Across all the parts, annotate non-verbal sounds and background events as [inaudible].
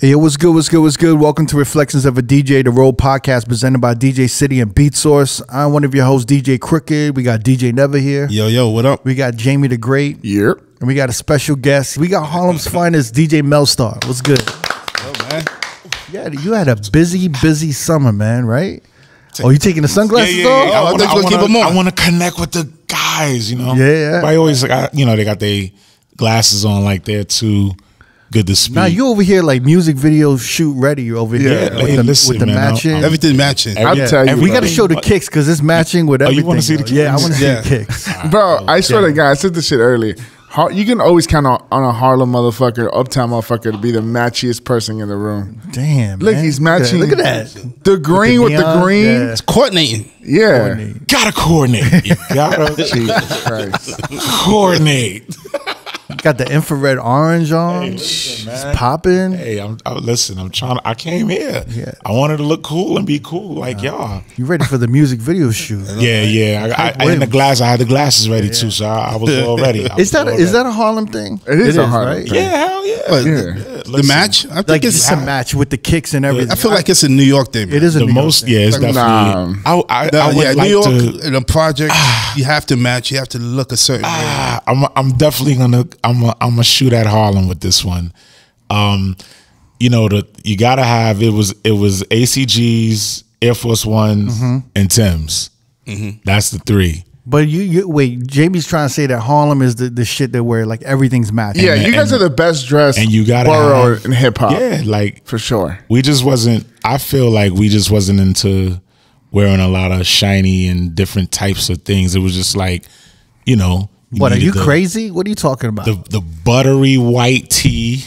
Hey, what's good? What's good? What's good? Welcome to Reflections of a DJ, the Road podcast presented by DJ City and Beatsource. I'm one of your hosts, DJ Crooked. We got DJ Neva here. Yo, yo, what up? We got Jaime the Great. Yep. And we got a special guest. We got Harlem's [laughs] finest, DJ Mellstarr. What's good? Yo, man. Yeah, you had a busy, busy summer, man, right? Oh, you taking the sunglasses off? Oh, I I wanna- was gonna keep 'em on. I want to connect with the guys, you know. Yeah. yeah. I always got, you know, they got their glasses on like they're too good to speak. Now you over here like music video shoot ready over here Yeah, with, hey, the, listen, with the man, I- matching. I- Everything matching. Every- Oh, Oh, yeah. tell you, we got to show the kicks because it's matching with oh, you everything. wanna see the yo. Yeah, I want to see the kicks. Oh, Bro, I swear to God, I said this shit earlier. You can always count on, on a Harlem motherfucker, uptown motherfucker to be the matchiest person in the room. Damn, Look, man. he's matching. Look at that. The green with the, neon, green. yeah. It's coordinating. Yeah. gotta coordinate. [laughs] You gotta Jesus Christ. coordinate. Got the infrared orange on. It's popping. Hey, I'm, I, listen. I'm trying. To, I came here. Yeah. I wanted to look cool and be cool like y'all. You ready for the music video shoot? [laughs] Yeah, yeah. I, I, I in the rims. glass. I had the glasses ready too, so I, I was [laughs] all ready. I Is was that a, is that a Harlem thing? It is a Harlem right? thing. Yeah, hell yeah. But Yeah. the Listen, match, I think Like it's. it's a match with the kicks and everything. I feel like it's a New York thing. it is a the New York most. thing. Yeah, it's Nah. definitely. I, I, The- I would yeah, like New York, to. the project, you have to match. You have to look a certain way. Ah, I'm I'm definitely gonna I'm a, I'm gonna shoot at Harlem with this one. Um, you know the you gotta have it was it was ACGs, Air Force Ones, Mm-hmm. and Tims. That's the three. But you, you wait. Jamie's trying to say that Harlem is the, the shit that where like everything's matching. Yeah, you guys and- are the best dressed And you gotta borough have, in hip hop. Yeah, like For sure. we just wasn't. I feel like we just wasn't into wearing a lot of shiny and different types of things. It was just like, you know. What are you the- crazy? What are you talking about? the the buttery white tea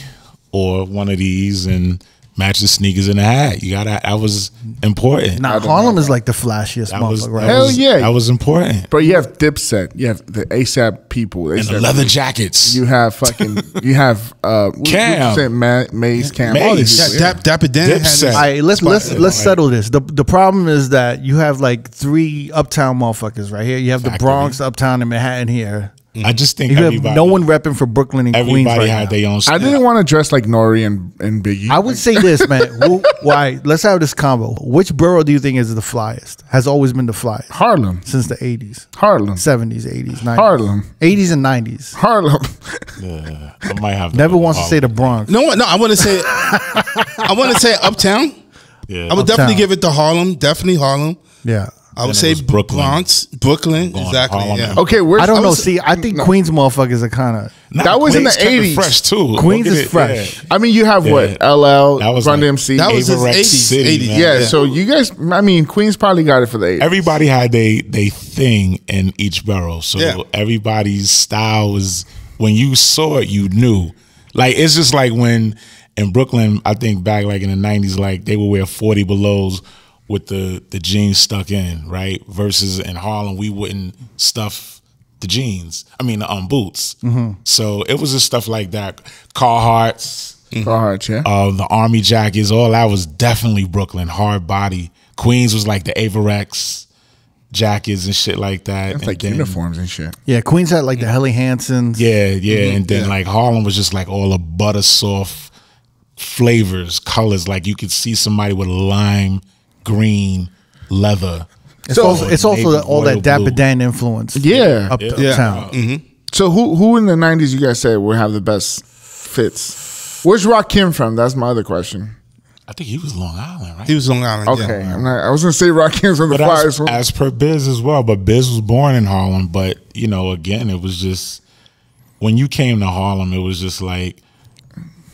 or one of these and match the sneakers and the hat. You got to that was important. Now Harlem is like the flashiest that was, motherfucker, right? Hell was- yeah. that was important. Bro, you have Dipset. You have the ASAP people. And the leather people. jackets. You have fucking. You have uh, what- what you Cam. say, Ma- Mase Cam. Mase. All these That, people, Dap, Dapper Dan had his, Dipset. All right, let's let's let's settle this. the The problem is that you have like three uptown motherfuckers right here. You have the Bronx, uptown, and Manhattan here. I just think You have no one repping for Brooklyn and Queens everybody right had now. their own. Style. I didn't want to dress like Nori and, and Biggie. I would say this, man. [laughs] Who, why? Let's have this combo. Which borough do you think is the flyest? Has always been the flyest Harlem. since the eighties, Harlem. seventies, eighties, nineties, Harlem. eighties, and nineties. Harlem. Yeah, I might have. Neva wants to say the Bronx. No, no, I want to say, [laughs] I want to say Uptown. Yeah, I would definitely give it to Harlem. Definitely Harlem. Yeah. I would say Brooklyn. Bronx, Brooklyn, Going exactly. Harlem. Yeah. Okay, where's I don't I know. was- See, I think Queens motherfuckers are kind of. Nah, that was in the 80s. Fresh too. Queens is it, fresh. yeah. I mean, you have Yeah. what LL, That was Run like- DMC. That was his 80s, City, 80s, man. yeah, Yeah. So you guys, I mean, Queens probably got it for the 80s. everybody had they they thing in each borough. So Yeah. everybody's style was when you saw it, you knew. Like it's just like when in Brooklyn, I think back like in the nineties, like they would wear forty belows with the the jeans stuck in, right? Versus in Harlem, we wouldn't stuff the jeans. I mean the um boots. So it was just stuff like that. Carhartts, Carhartt, yeah. uh, the army jackets, all that was definitely Brooklyn, hard body. Queens was like the Avirex jackets and shit like that. It's And like then- uniforms and shit. Yeah, Queens had like the Helly Hansens. Yeah, yeah. And then yeah. like Harlem was just like all the butter soft flavors, colors. Like you could see somebody with lime, green, leather. It's So- also it's also all that Dapper. Dan influence. Yeah. up, Yeah. uptown. Uh-huh. Mm-hmm. So who who in the 90s you guys say would have the best fits? Where's Rakim from? That's my other question. I think he was Long Island, right? He was Long Island. Okay. Yeah. I'm not, I was going to say Rock Rakim's from the But Flyers. as, as per Biz as well, but Biz was born in Harlem. But you know, again, it was just when you came to Harlem, it was just like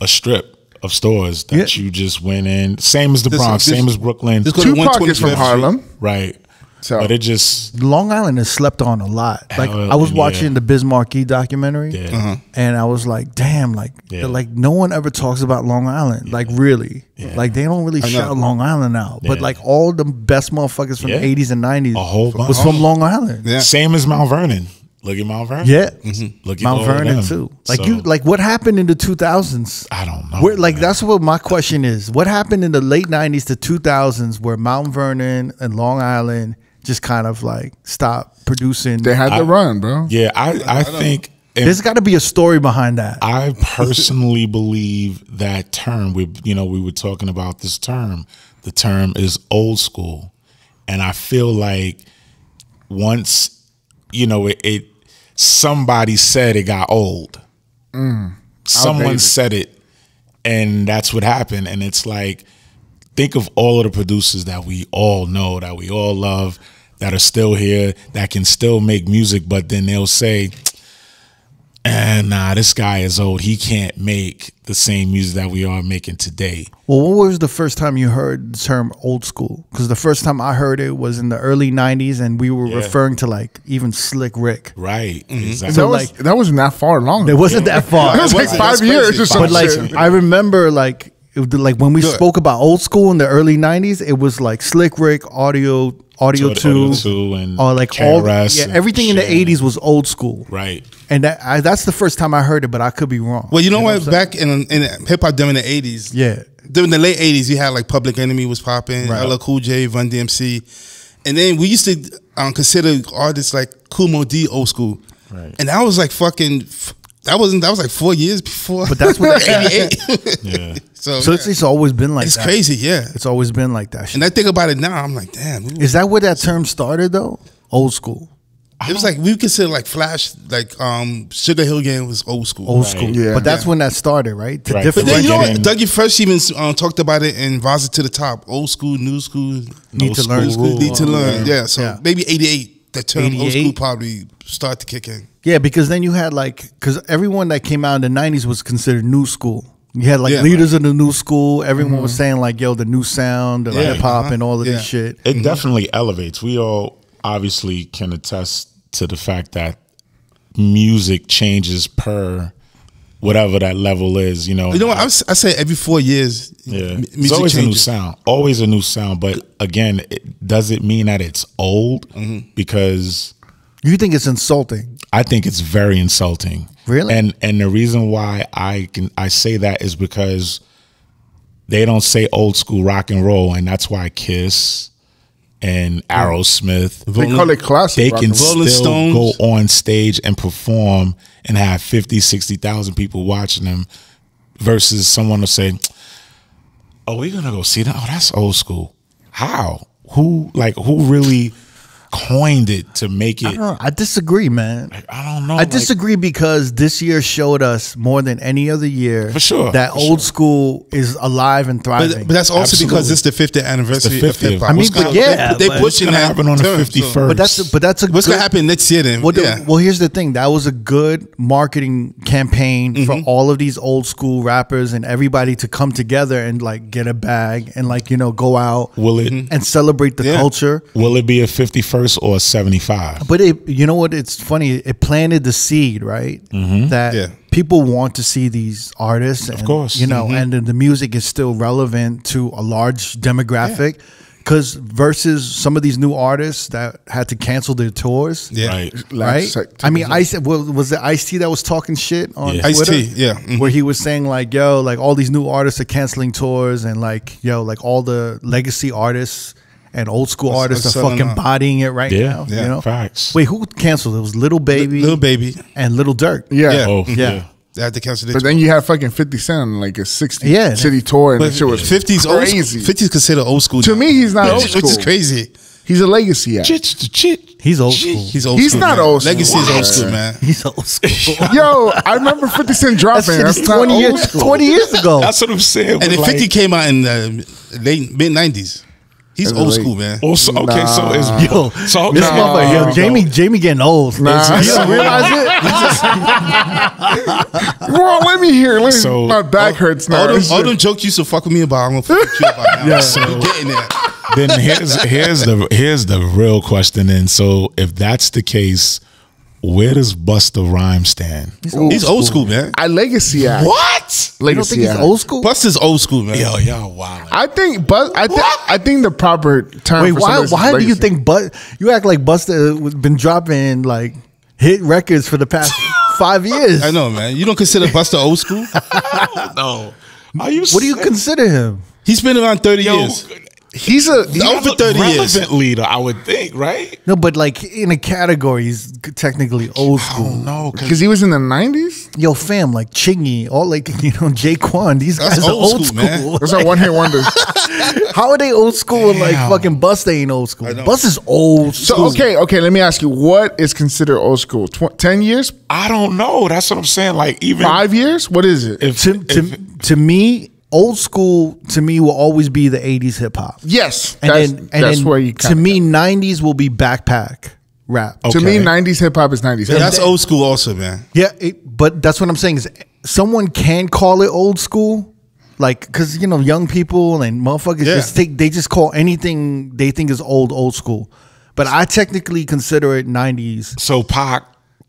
a strip of stores that Yeah. you just went in. Same as the This- Bronx, this- same as Brooklyn, this go to Tupac is from Harlem. right? So- but it just Long Island is slept on a lot. Like Hell, I was yeah. watching the Biz Markie documentary, Yeah. Uh-huh. and I was like, "Damn!" Like, Yeah. like no one ever talks about Long Island. Like, really, like they don't really shout Long Island out. But like all the best motherfuckers from Yeah. the '80s and '90s A whole bunch. was from Long Island. Yeah. same as Mount Vernon. Look at Mount Vernon. Yeah, mm-hmm. Look at Mount Vernon too. Like So, you, like what happened in the 2000s? I don't know. Where, like man. that's what my question is. What happened in the late '90s to 2000s, where Mount Vernon and Long Island just kind of like stopped producing? They had I- the run, bro. Yeah, I, I think There's got to be a story behind that. I personally [laughs] believe that term. We, you know, we were talking about this term. The term is old school, and I feel like once, you know, it, it somebody said it got old. Mm. Someone said it, and that's what happened. And it's like, think of all of the producers that we all know, that we all love, that are still here, that can still make music, but then they'll say, and nah, this guy is old. He can't make the same music that we are making today. Well, when was the first time you heard the term old school? Because the first time I heard it was in the early '90s, and we were Yeah. referring to like even Slick Rick. Right. Mm-hmm. Exactly. that So, was like- that wasn't that far along. It wasn't that far. [laughs] It was like That's five crazy. years or But, something. but like. I remember like it, like when we Good. spoke about old school in the early '90s, it was like Slick Rick, Audio, Audio Audio Two, Two and or like all yeah, everything in the '80s was old school. right. And that I, that's the first time I heard it, but I could be wrong. Well, you know, what? I'm saying? Back in in hip hop during the eighties, Yeah. during the late eighties, you had like Public Enemy was popping, Right. LL Cool J, Run DMC, and then we used to um, consider artists like Kool Moe Dee old school, Right. and that was like fucking. F- That wasn't. That was like four years before. But that's what [laughs] eighty eight. Yeah. [laughs] so So it's, it's always been like it's that. crazy, yeah. It's always been like that. Shit. And I think about it now, I'm like, damn. we- Is that where that term started though? Old school. It was like we consider like Flash, like um Sugar Hill Gang was old school. Old Right. school. Yeah. but that's when that started, right? To Right. But then you know what? Dougie Fresh even um, talked about it in Rise to the Top. Old school, new school, Need to learn. school need to learn. Yeah, so Yeah. maybe eighty eight. The term old school probably start to kick in. Yeah, because then you had like because everyone that came out in the '90s was considered new school. You had like Yeah. leaders of the new school. Everyone was saying like, "Yo, the new sound, the Yeah, hip hop, uh-huh. and all of Yeah. this shit." It definitely elevates. We all obviously can attest to the fact that music changes per whatever that level is. You know, You know what? I, was, I say every four years, Yeah, m- it's music always a new sound. Always a new sound. But again, it, does it mean that it's old? Mm-hmm. Because You think it's insulting? I think it's very insulting. Really? And and the reason why I can I say that is because they don't say old school rock and roll, and that's why Kiss and Aerosmith they call it classic. they rock can and roll. Still Stones. go on stage and perform and have 50, 60,000 people watching them versus someone will say, Oh, we're gonna go see that. Oh, that's old school. How? Who like who really coined it to make I it don't know. I disagree, man. I don't know. I like- disagree because this year showed us more than any other year For sure, that for old school is alive and thriving. But, but that's also because it's the 50th anniversary It's the of 50th. hip hop. I mean, What's but gonna- yeah, they, they but- pushing gonna that happen on the 51st? so- but that's but that's a What's good, gonna happen next year then? Well, the- well, here's the thing. That was a good marketing campaign Mm-hmm. for all of these old school rappers and everybody to come together and like get a bag and like you know go out will it and celebrate the Yeah. culture. will it be a 51st or 75? But it, you know what? It's funny. It planted the seed, right? That Yeah. people want to see these artists, of course. You know, and the music is still relevant to a large demographic. Because versus some of these new artists that had to cancel their tours, yeah. Right. right? I mean, Ice well, was it Ice T that was talking shit on Yeah. Ice-T, Twitter? yeah, mhm. where he was saying like, "Yo, like all these new artists are canceling tours, and like, yo, like all the legacy artists and old school Are- artists are are fucking out. bodying it right Yeah, now." yeah, you know, facts. Wait, who canceled? It was Little Baby, Little baby. and Little Durk. Yeah. Yeah. Oh, Yeah. yeah. They had to cancel their But then you have fucking 50 Cent on like a 60 Yeah. city tour, and But that shit was 50s old school. 50s considered old school. To now. me, he's not Which old is- Which is crazy. He's a legacy act. Chit, chit, chit. He's old school. He's old He's school. not man. old school. Legacy is old school, man. [laughs] He's old school. [laughs] Yo, I remember 50 Cent dropping. shit That's twenty years. Twenty years ago. That's what I'm saying. And but then like, 50 came out in the late mid 90s. He's old late. school, man. Also, okay, so it's [laughs] Yo, so this so- motherfucker, yo, Nah. Jamie, Jamie getting old. Nah. You don't realize it? [laughs] Bro, [laughs] let me hear. Let me, So- my back hurts now. All them, This all shit- them jokes you used to fuck with me about, I'm gonna fuck with you about now. so you getting there. then here's here's the here's the real question. And so if that's the case, where does Busta Rhymes stand? He's old school, man. I legacy act. What? You don't Legacy think he's act. old school? Busta's old school, man. Yo, y'all wild. I think, but I think I think the proper term. Wait, for why? somebody is Why do you think? But you act like Busta has been dropping like hit records for the past [laughs] five years. I know, man. You don't consider Busta old school? [laughs] no. Are you? What do you consider him? He's been around 30 Yo, years. He's a he- Over 30 years. relevant leader, I would think, right? No, but like in a category, he's technically old school. don't because he was in the nineties. Yo, fam, like Chingy, all like [laughs] you know J-Kwon. These That's guys are old old school, school. man. Those are one hit wonders. [laughs] How are they old school? and Like Damn. fucking Bust ain't old school. know. Bust is old school. So school. okay, okay. Let me ask you, what is considered old school? Tw- Ten years? I don't know. That's what I'm saying. Like even Five years? What is it? if, to, to, if- to me, old school to me will always be the '80s hip hop, yes, and that's, then and that's then where you. to kinda- me '90s will be backpack rap. to me, nineties hip hop is nineties. Yeah, that's old school, also, man. Yeah, it, but that's what I'm saying is someone can call it old school, like because you know young people and motherfuckers Yeah. just take they just call anything they think is old old school. But I technically consider it '90s so Pac,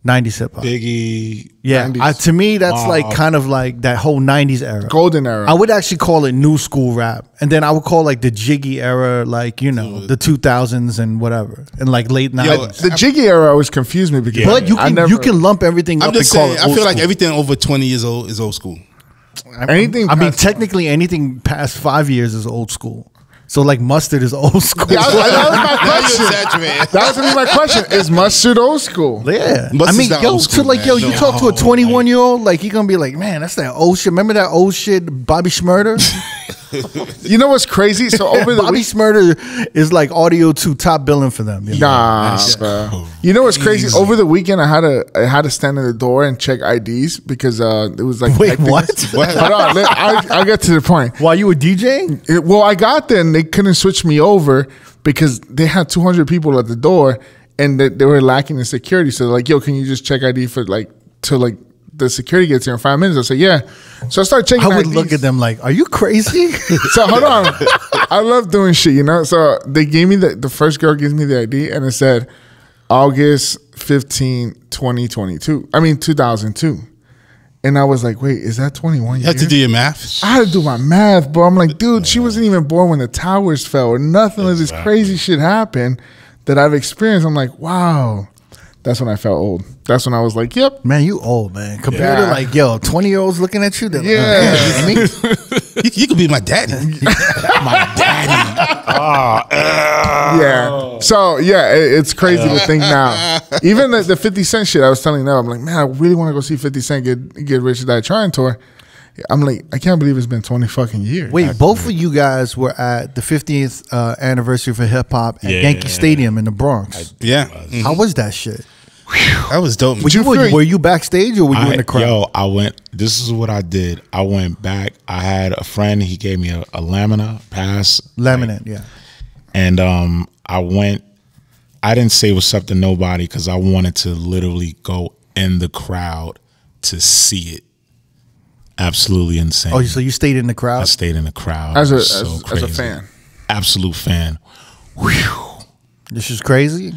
'90s hip hop. Biggie, Yeah, 90s. I, to me that's like kind of like that whole '90s era. golden era. I would actually call it new school rap, and then I would call like the Jiggy era, like you know the 2000s and whatever, and like late '90s. the Jiggy era always confused me because but you can never, you can lump everything I'm up and just call saying, I feel like everything over 20 years old is old school. anything. I mean, technically, anything past five years is old school. So, like mustard is [laughs] old school. Yeah, I- that was my question. That was gonna be my question. Is mustard old school? Yeah, I mean, not yo, old so school, like, man. yo, you No. talk to a twenty-one year old, like, he gonna be like, man, that's that old shit. Remember that old shit, Bobby Shmurda? [laughs] You know what's crazy? So over the [laughs] Bobby week, Shmurda is like audio two top billing for them. you know? Nah, bro. You know what's crazy? Over the weekend, I had to I had to stand in the door and check IDs because uh, it was like Wait, what? What? [laughs] Hold on, I I get to the point. While you were DJing, It- well, I got there and they couldn't switch me over because they had 200 people at the door and they, they were lacking in security. So they're like, yo, can you just check ID for like to like the security gets here in five minutes? I said, yeah. So I started checking. I would IDs. look at them like, are you crazy? [laughs] So hold on. [laughs] I love doing shit, you know? So they gave me the the first girl gives me the ID and it said August 15, 2022. I mean 2002. And I was like, wait, is that 21 You have to do your math. I had to do my math, bro. I'm like, dude, she wasn't even born when the towers fell or nothing of this crazy shit happened that I've experienced. I'm like, wow. That's when I felt old. That's when I was like, yep. man, you old, man. Compared to like, yo, 20 year olds looking at you, they're like, Yeah. "Oh, man, me. [laughs] You, you could be my daddy. [laughs] my daddy. Ah, uh, Yeah. So yeah, it, it's crazy to think now. [laughs] Even the, the Fifty Cent shit, I was telling them, I'm like, man, I really want to go see Fifty Cent get get Rich or Die Trying tour. I'm like, I can't believe it's been 20 fucking years. Wait, both of you guys were at the 50th uh, anniversary for hip hop at Yeah. Yankee Stadium in the Bronx. Yeah. How was that shit? That was dope. Were you, you were, were you backstage or were you I, in the crowd? yo, I went. This is what I did. I went back. I had a friend. He gave me a, a lamina pass, Laminate, yeah. and um, I went. I didn't say what's up to nobody because I wanted to literally go in the crowd to see it. Absolutely insane. Oh, so you stayed in the crowd? I stayed in the crowd As a was so as, as a fan. absolute fan. This is crazy.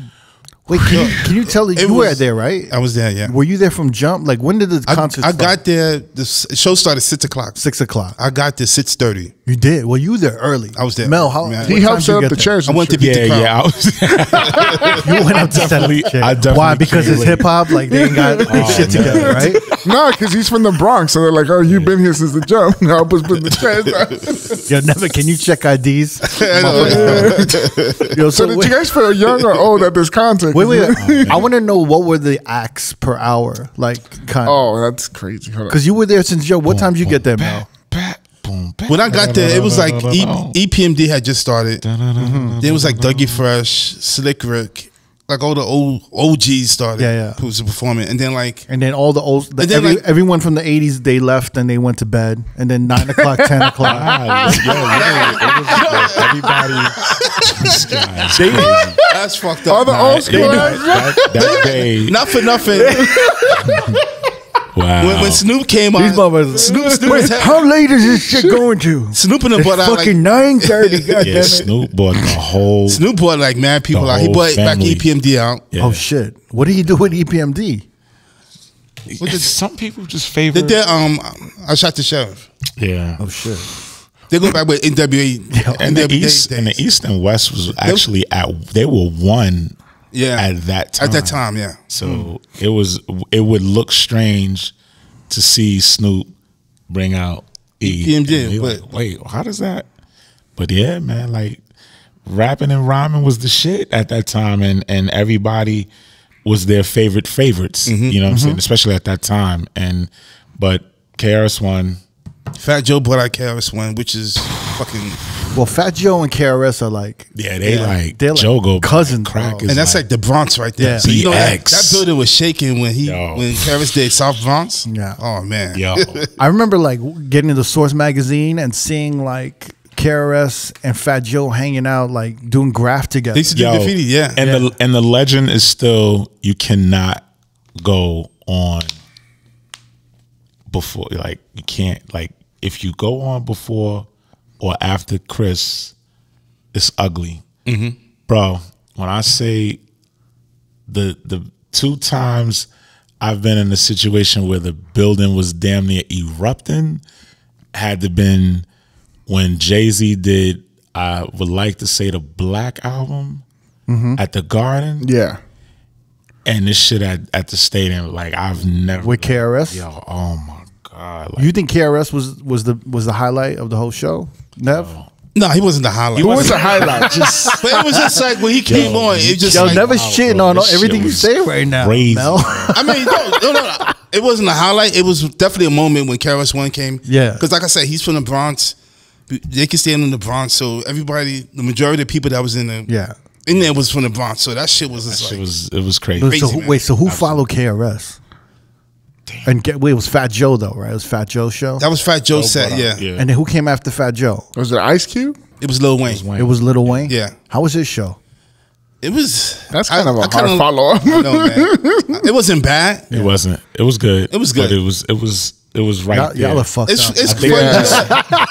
Wait, can you, can you tell It you were there, right? I was there, yeah. Were you there from jump? Like when did the I, concert I start? got there. The show started six o'clock. six o'clock. I got there six thirty. You did. Well, you were there early. I was there. Mel, how Man. He helped did set up the there? chairs. I and went to shit. beat the Yeah, crowd. yeah. I was, [laughs] You went up to set up definitely- the chair. Why? Because it's hip hop. Like they ain't got [laughs] their oh, shit together, right? [laughs] No, because he's from the Bronx, so they're like, "Oh, you've been here since the jump." Help us put the chairs. Yo, never. Can you check IDs? I. Yo, So so did you guys feel young or old at this concert? Wait, wait. [laughs] I want to know what were the acts per hour, like kind. of. Oh, that's crazy. Because you were there since yo. What time did you get there, Mel? Bat, boom. When I got there, it was like e- EPMD had just started. Then it was like Dougie Fresh, Slick Rick, like all the old OGs started. Yeah, yeah. Who was performing, and then like And then all the old, the, And then, every, like- everyone from the '80s, they left and they went to bed. And then nine o'clock, ten o'clock. [laughs] Ah, yo, yo, it was like [laughs] everybody. This guy is crazy. [laughs] that's fucked All up. the Nah, old school That, that, that [laughs] day, Not for nothing. wow. [laughs] when, when Snoop came on, These motherfuckers. Snoop, Snoop, Wait, was how late is this shit going to? Snoop and them It's brought out like fucking nine thirty. God yeah, damn it! Snoop bought the whole. Snoop brought like mad people The out. He whole brought back family. EPMD out. Yeah. Oh shit! What did he do with E EPMD? What did some people just favor? They did um I shot the sheriff. yeah. Oh shit! They go back with NWA. And the NWA east and the east and west was actually at they were one yeah. at that time. At that time, yeah. So it was it would look strange to see Snoop bring out E. EPMD, And but- like, wait, how does that? But yeah, man, like rapping and rhyming was the shit at that time, and and everybody was their favorite favorites. Mm-hmm. You know what I'm saying, especially at that time. And but KRS One, Fat Joe brought out KRS One, which is fucking, Well, Fat Joe and KRS are like, yeah, they Yeah. like They're like Joe go cousins, crack is and that's like, the Bronx right there. Yeah. So you know that, that building was shaking when he Yo. when KRS did South Bronx. Yeah. Oh man. yo. [laughs] I remember like getting into Source magazine and seeing like KRS and Fat Joe hanging out, like doing graph together. They used to do Yo, graffiti. Yeah. and the and the legend is still you cannot go on before like you can't like if you go on before or after Chris, it's ugly, Mm-hmm. bro. When I say the the two times I've been in a situation where the building was damn near erupting had to been when Jay Z did I would like to say the Black album at the Garden Yeah. and this shit at, at the stadium like I've never With KRS? Yo, oh my god! Like, you think KRS was was the was the highlight of the whole show? Nev? no, he wasn't the highlight. Who was the highlight? [laughs] Just but it was just like when he came on, it just Yo, like, Never wow, shitting bro, on everything you say right now. crazy, Mel. I mean, no, no, no. It wasn't a highlight. It was definitely a moment when KRS One came. Yeah. Because like I said, he's from the Bronx. They can stand in the Bronx, so everybody, the majority of people that was in the yeah. in there was from the Bronx. So that shit was just It like was it was crazy. But so Crazy, who, wait, so who followed KRS? And get, wait, it was Fat Joe though, right? It was Fat Joe's show. that was Fat Joe set. but, uh, Yeah. yeah. And then who came after Fat Joe? was it Ice Cube? it was Lil Wayne. Wayne. It was Little Wayne. Yeah. How was his show? It was. That's kind of a a hard follow up. No man, [laughs] it wasn't bad. It wasn't. It was good. It was But good. it was it was it was right Y'all, there. y'all are fucked It's up. it's I think- funny.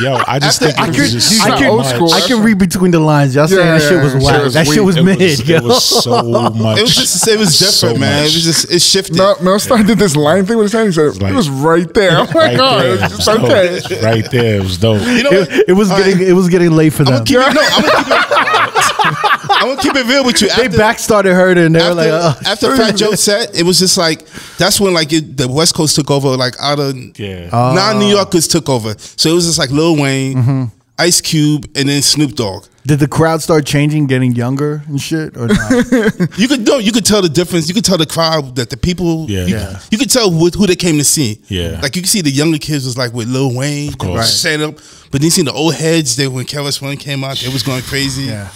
Yo, I just After- think I could- was just you so sound I old school. can, I can read between the lines. Y'all saying Yeah, that shit was yeah, whack. shit was that shit was It mid. was, yo. it was so [laughs] much. It was just it was different, So man. much. It was just it shifted. Mel, Mel Stein did this line thing with his hand. He said, like- it was right there. I'm like, right oh, there. it's It just was dope. okay. Right there. It was dope. you know it, it was All getting right. it was getting late for I'm them. gonna keep it. No, I'm gonna keep it. [laughs] I'm gonna keep it real with you. They After- back started hurting. and They were like, uh, after Fat Joe set, it was just like that's when like it, the West Coast took over, like out of Yeah. non New Yorkers took over. So it was just like Lil Wayne, Ice Cube, and then Snoop Dogg. did the crowd start changing, getting younger and shit, or not? [laughs] You could no, you could tell the difference. You could tell the crowd that the people, Yeah. you, Yeah. you could tell who, who they came to see. Yeah. like you could see the younger kids was like with Lil Wayne, of course. set up. But then you see the old heads. They when KRS One came out, they was going crazy. yeah.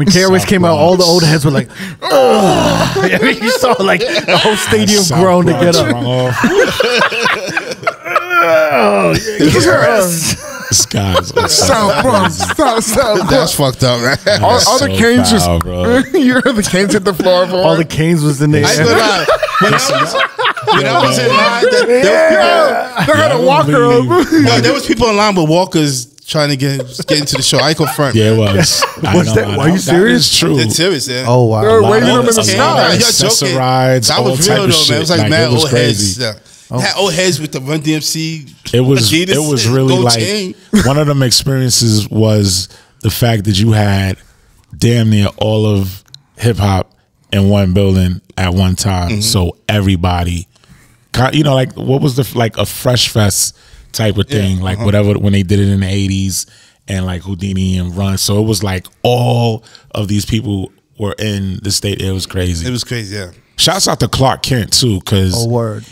When KRS came out, all the old heads were like, [laughs] "Ugh." I mean, you saw like the whole stadium South groan to get up. rung off. [laughs] This guy's [laughs] South Bronx, South, South That's Bronx. fucked up, man. All, all the so canes foul, just, bro. you heard the canes hit the floor. For All the canes was in there. I ain't gonna. When I was, when I was in line, that, there, was They had a walker up. believe- people, no, there was people in line with walkers trying to get get into the show. I ain't confront. Yeah, it was. I Was know, that- I were you serious? That is true. It's serious, yeah. oh wow. They're A lot waving them in the us- sky. Nah, Yeah, y'all joking. Accessorides, That was real of though, man. shit. It was like, Like, mad was old crazy. heads. Yeah. Had old heads with the Run DMC. It was Adidas, it was really like chain. one of them experiences was the fact that you had damn near all of hip hop in one building at one time. Mm-hmm. So everybody, ki- you know, like what was the like a fresh fest type of thing, like uh-huh. whatever when they did it in the eighties and like Whodini and Run. So it was like all of these people were in the state. It was crazy. It was crazy, yeah. Shouts out to Clark Kent too, because Oh word.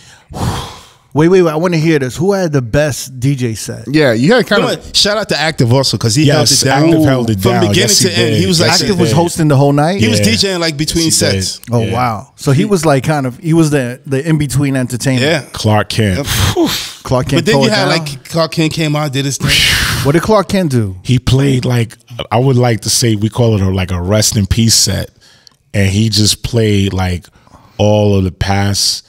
Wait, wait, wait! I want to hear this. Who had the best DJ set? Yeah, you had You kind know of. what? Shout out to Active also because he Yes, held it down. Active held it from beginning Yes, to he end. He was like Active he was hosting the whole night. he was DJing like between Yes, he did. sets. Oh Yeah. wow! So he was like kind of he was the the in between entertainment. Yeah. Clark Kent. Clark Kent. But then you had down. like Clark Kent came out, did his thing. [sighs] what did Clark Kent do? he played like I would like to say we call it a, like a rest in peace set, and he just played like all of the past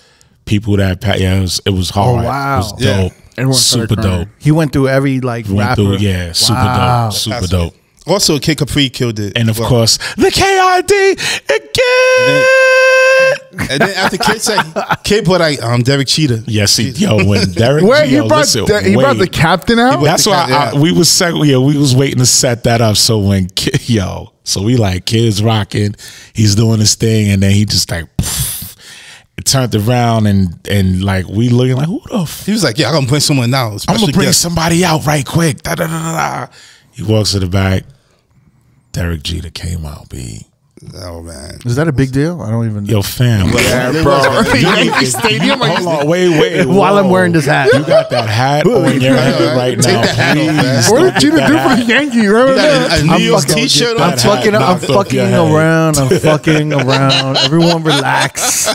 people that yeah it was it was hard. Oh, wow. it was Yeah. dope, Everyone started super dope. He went through every like Went rapper. through yeah, super dope, super That's dope. Also, Kid Capri killed it. And of well. course the KID again. and then after Kid said, Kid put like um Derek Jeter. Yes, he, yo, when [laughs] Derek, Wait, yo, he brought listen, the, he brought the captain out. That's why cat, I, yeah. we was set, yeah, we was waiting to set that up. So when ki- yo, so we like kids rocking, he's doing his thing, and then he just like poof, it turned around and and like we looking like who the f- He was like, "Yeah, I'm gonna bring someone now." I'm gonna bring guest." somebody out right quick. Da, da, da, da, da. He walks to the back. Derek Jeter came out, B. Oh man. Is that a big deal? I don't even know. Yo, fam. Yeah, It bro. [laughs] Yankee Stadium. Hold on, wait, wait. [laughs] While I'm wearing this hat. You got that [laughs] hat on your head right Take now. hat off, man. Please What don't did Jeter get do for the hat. Yankees? Remember that? A New I'm fucking- T-shirt I'm fucking. I'm fucking around. I'm fucking around. Everyone relax.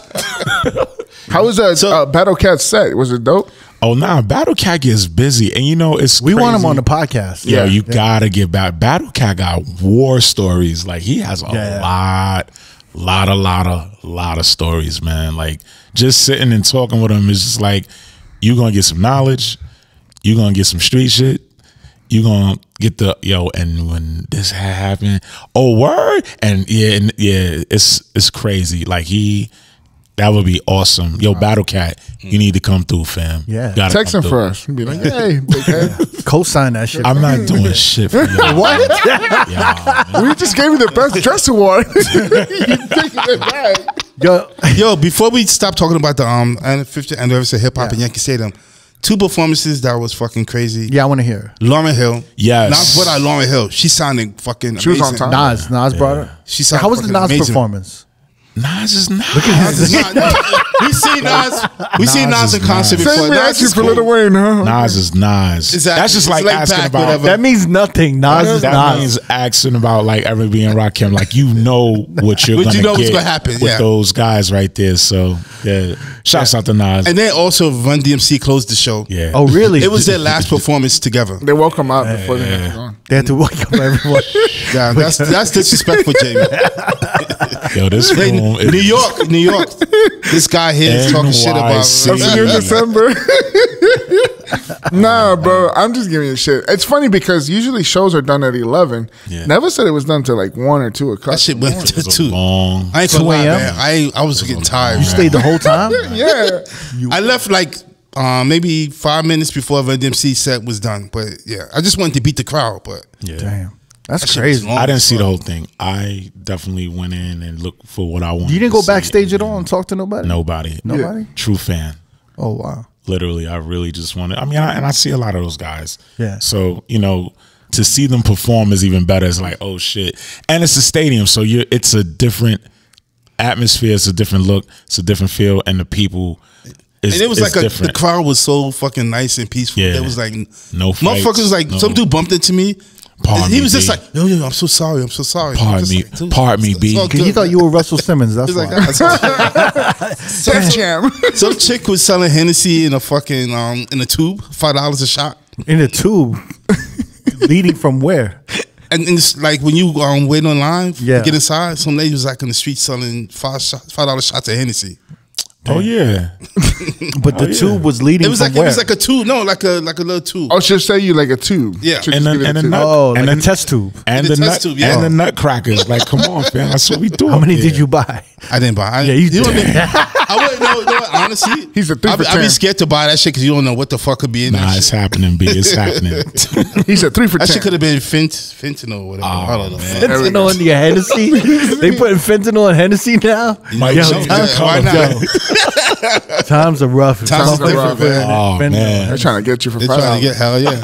How was that uh, Battle Cat set? Was it dope? Oh, nah, Battle Cat gets busy. And you know, it's We want him on the podcast. Yo, you gotta get back. Battle Cat got war stories. Like he has a Yeah. lot, lot, a lot of, lot of stories, man. Like just sitting and talking with him is just like you gonna get some knowledge. You gonna get some street shit. You gonna get the yo, and when this ha- happened, oh word, and yeah, and yeah, it's it's crazy. Like he, that would be awesome. Yo, Battle Cat, you need to come through, fam. Yeah. Gotta Text him through. for us. Be like, hey, [laughs] big head. Co-sign that shit. I'm not doing shit for [laughs] you. what? Y'all, we just gave you the best dress award. [laughs] you taking it back. Yo, Yo, before we stop talking about the um 50th anniversary of hip hop in Yankee Stadium, two performances that was fucking crazy. yeah, I want to hear. Lauryn Hill. Yes. Nas what I Lauryn Hill. She sounded fucking She was on amazing. time. Nas, Nas brought it. She sounded How was the fucking Nas amazing. performance? Nas is not. Nas is not- we see Nas. We see Nas Nas in concert Nas. before. Same Nas reaction is for cool. Little Wayne, huh? Nas is Nas. Exactly. That's just It's like asking back, about. whatever. That means nothing. Nas is That Nas. means asking about like ever being Rakim. Like you know what you're [laughs] What gonna you know what's gonna happen, with yeah. those guys right there. So yeah, shouts out to Nas. And then also Run DMC closed the show. yeah. oh, really? It was their [laughs] last performance together. They woke him up before they were gone. They had to wake up everyone. [laughs] Yeah, that's that's disrespectful, Jamie. Yo, this Hey, room is New York, New York. [laughs] This guy here is [laughs] talking shit about. NYC. I'll see you in December. [laughs] nah, bro. I'm just giving you shit. It's funny because usually shows are done at 11. Yeah. Neva said it was done till like 1 or 2 o'clock. That shit went to It two. long. I ain't 2 a.m.? I I was getting tired. You man. stayed the whole time. yeah. I left like um, maybe five minutes before the DMC set was done. But yeah, I just wanted to beat the crowd. But Yeah. Damn, that's That crazy. I didn't see the whole thing. I definitely went in and looked for what I wanted. You didn't to go see. backstage at all and talk to nobody. Nobody. nobody. True fan. Oh wow. literally i really just wanted i mean I, and i see a lot of those guys Yeah. so you know to see them perform is even better it's like oh shit and it's a stadium so you it's a different atmosphere it's a different look it's a different feel and the people is, and it was like a, the different crowd was so fucking nice and peaceful. Yeah. It was like No motherfuckers fights, was like no- some dude bumped into me. Pardon and he me, was just B. like, yo, yo, I'm so sorry, I'm so sorry. Pardon me- like, pardon me, B. all Because you thought you were Russell Simmons. That's He's like, why. "Ah, so-" Def Jam. [laughs] some chick was selling Hennessy in a fucking um in a tube, five dollars a shot. in a tube, [laughs] leading from where? And, and it's like when you um wait online Yeah. to get inside, some lady was like in the street selling five shot, five dollar shots of Hennessy. Oh yeah [laughs] But the Oh, yeah. tube was leading It was like where? it was like a tube, no, like a like a little tube. Oh, she'll say you like a tube. Yeah. She'll And just then- a and tube. nut- oh, like a test tube. and The the, test nut, tube, yeah. and the nutcrackers like come on fam that's what we do [laughs] How many here. did you buy? I didn't buy. I, Yeah, you know did. [laughs] what I wouldn't know. You know what, honestly, [laughs] He's a three I'd, for be- I'd be scared to buy that shit because you don't know what the fuck could be in nah that it's shit. happening b it's [laughs] happening [laughs] he's a three for That ten. shit could have been fent, fentanyl or whatever. Ah, I don't know. man. Fentanyl in your Hennessy? they putting fentanyl in Hennessy now? Might Yo, change times, why not? yo. times are rough. If Times are rough, man. Oh, fentanyl- man. They're trying to get you for They're five trying to get hell yeah.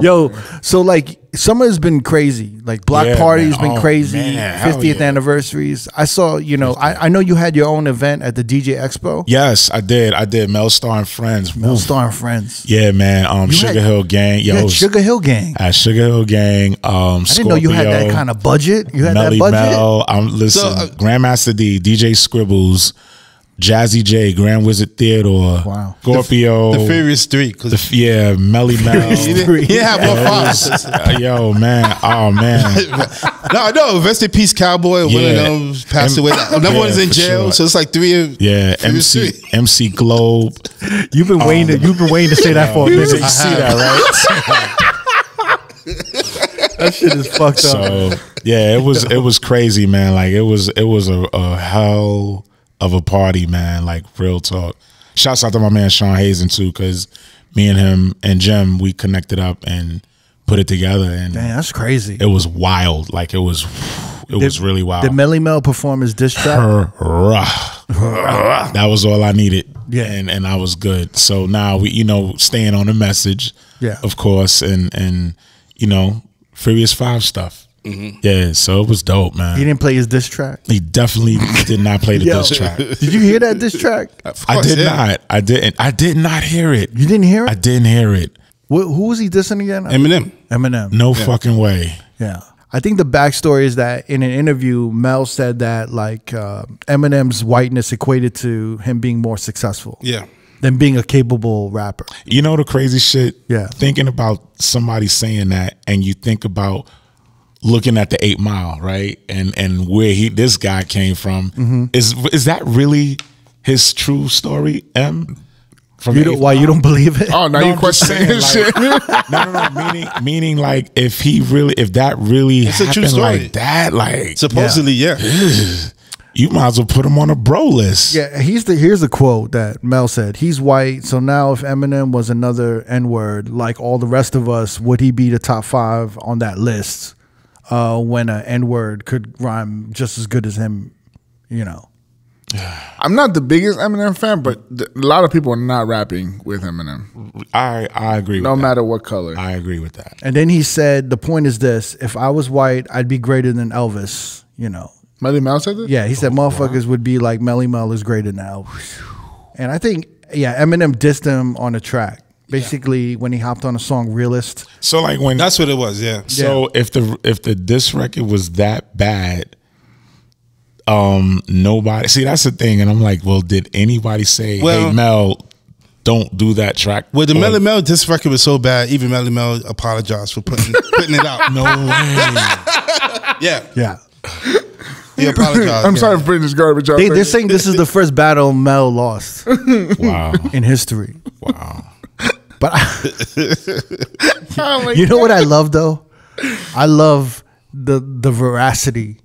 Yo, so like summer has been crazy. Like block Yeah, parties man. been Oh, crazy. 50th yeah. anniversaries. I saw, you know, I, I know you had your own event at the DJ Expo. yes i did i did Mellstarr and friends Mellstarr and Friends. Yeah, man. Um, You Sugar had- Hill Gang. You Yo, had Sugar Hill Gang. at Sugar Hill Gang. Um, I didn't know you had that kind of budget. You had Melly that budget. Mel. Um, listen, So, uh, Grandmaster D, DJ Scribbles, Jazzy J, Grand Wizard Theodore, Wow. Scorpio. The Furious Three. The yeah, Melly [laughs] Mel. he, didn't, he have more fives. Uh, Yo, man. Oh man. [laughs] no, no. Rest in peace, Cowboy. One of them passed M- away. [laughs] Another Yeah, one's in jail. sure. So it's like three of Yeah, Furious MC Three. MC Globe. You've been waiting. To, you've been waiting to say that for a minute. You see that, right? That shit is fucked up. Yeah, it was it was crazy, man. Like it was it was a, a hell of a party, man. Like real talk. Shouts out to my man Sean Hazen too, because me and him and Jim we connected up and put it together, and Man, that's crazy. it was wild. Like it was it was really wild. Did Melle Mel perform his diss track? That was all I needed. Yeah. And and I was good. So now we, you know, staying on the message. Yeah. Of course. And and you know, Furious Five stuff. Yeah, so it was dope, man. He didn't play his diss track. He definitely did not play the [laughs] Yo. diss track. Did you hear that diss track? [laughs] I did yeah. not. I didn't. I did not hear it. You didn't hear it. I didn't hear it. Wh- who was he dissing again? Eminem. Eminem. No fucking way. Yeah. I think the backstory is that in an interview, Mel said that like uh, Eminem's whiteness equated to him being more successful Yeah. than being a capable rapper. You know the crazy shit? Yeah. Thinking about somebody saying that and you think about looking at the eight mile, right? And and where he this guy came from. Mm-hmm. Is is that really his true story, M? From You the don't, Eighth why you don't believe it? Oh, now No, you I'm questioning his shit. no, no, no. [laughs] Meaning, meaning, like if he really, if that really It's a true story. like that, like Supposedly, yeah. you might as well put him on a bro list. Yeah, he's the here's the quote that Mel said. He's white, so now if Eminem was another N word like all the rest of us, would he be the top five on that list? Uh, when an N word could rhyme just as good as him, you know. [sighs] I'm not the biggest Eminem fan, but th- a lot of people are not rapping with Eminem, I I agree. no with that. matter what color. I agree with that. And then he said, "The point is this: if I was white, I'd be greater than Elvis." You know. Melle Mel said this? Yeah, he said motherfuckers would be like Melle Mel is greater than Elvis. And I think, yeah, Eminem dissed him on a track. Basically, when he hopped on a song "Realest." So like when That's what it was, yeah. so if the if the disc record was that bad, um, nobody see that's the thing, and I'm like, well, did anybody say, Well- hey Mel, don't do that track? Well, the Or- Melle Mel, this record was so bad, even Melle Mel apologized for putting [laughs] putting it out. No way. Yeah. Yeah. He apologized. I'm yeah. sorry for putting this garbage out They, they're saying this is the first battle Mel lost wow, in history. wow. But I, [laughs] Oh my [laughs] you know what I love though? I love the the veracity.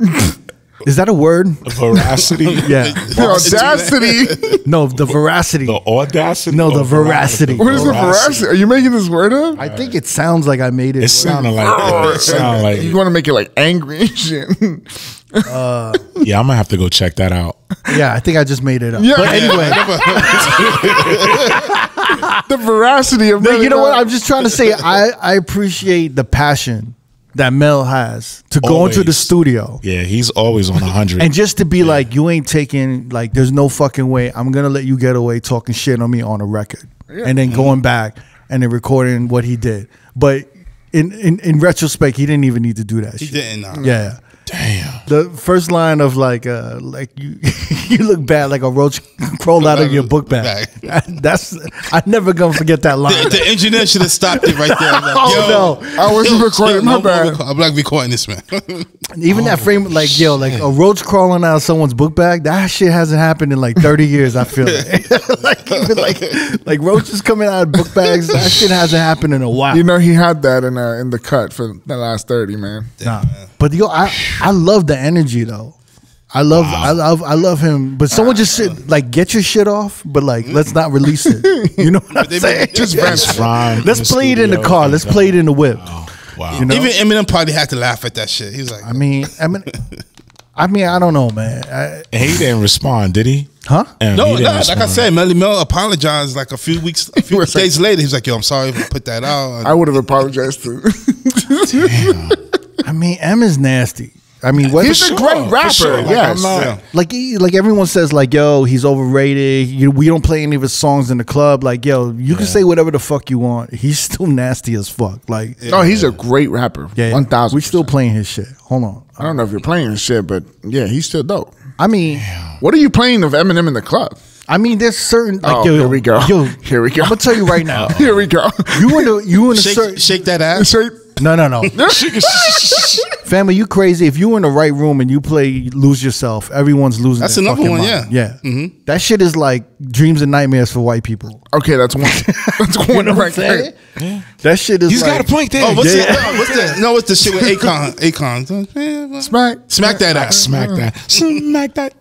Is that a word? Veracity. [laughs] Yeah. The audacity. No, the veracity. The audacity. No, the oh, or veracity. what is the veracity? Are you making this word up? I think it sounds like I made it. It sounded like it sounded like you want to make it like angry and shit. Uh, yeah. I'm gonna have to go check that out. yeah, I think I just made it up. Yeah. But anyway, [laughs] the veracity of no, you know what? I'm just trying to say I, I appreciate the passion that Mel has to go into the studio. Yeah, he's always on hundred. And just to be like, you ain't taking like, there's no fucking way. I'm gonna let you get away talking shit on me on a record, and then going back and then recording what he did. But in in, in retrospect, he didn't even need to do that. He shit. didn't. Nah. Yeah. Damn. The first line of like uh like you [laughs] [laughs] you look bad like a roach [laughs] crawled out of your book bag. [laughs] That's I never gonna forget that line. The, the engineer should have stopped it right there. I'm like, Oh, yo, no. I wasn't yo, recording, my no more bad. record- I'm like recording this, man. Even that frame, like yo, like a roach crawling out of someone's book bag. That shit hasn't happened in like thirty years. I feel like, like even like like roaches coming out of book bags. That shit hasn't happened in a while. You know he had that in uh, in the cut for the last thirty, man. Nah. But yo, I I love the energy though. I love I love I love him. But someone just said like get your shit off, but like let's not release it. [laughs] You know what I'm saying? just [laughs] Just rhyme Let's play it in the studio car. Let's play it in the whip. Wow. You know? Even Eminem probably had to laugh at that shit. He was like, I mean, I mean, I mean, I don't know, man. I, he didn't respond, did he? huh? Um, no, no, didn't like I said, Melle Mel apologized like a few weeks, a [laughs] few days later. He was like, "Yo, I'm sorry if I put that out." I would have apologized to. I mean, M is nasty. I mean, what? He's a sure, great rapper. sure. Like, yes. Not- Yeah. like he- like everyone says like yo he's overrated you, we don't play any of his songs in the club like yo you can say whatever the fuck you want he's still nasty as fuck like yeah, No, he's a great rapper. yeah. One thousand. we still playing his shit hold on I don't know if you're playing his shit, but yeah, he's still dope. i mean What are you playing of Eminem in the club? i mean there's certain like Oh, yo, here we go. yo [laughs] Here we go. i'm gonna tell you right [laughs] now Here we go. you want to? you in a Shake, shake that ass. Straight- no no no [laughs] family you crazy if you in the right room and you play lose yourself everyone's losing That's their another fucking one, mind. yeah. yeah mm-hmm. that shit is like dreams and nightmares for white people Okay, that's one. [laughs] That's one you know right saying there. that shit is He's like, got a point there. Oh, what's Yeah. the, no, what's the no? What's the shit with Akon? [laughs] Akon, Smack. smack that ass. Smack that. Smack that.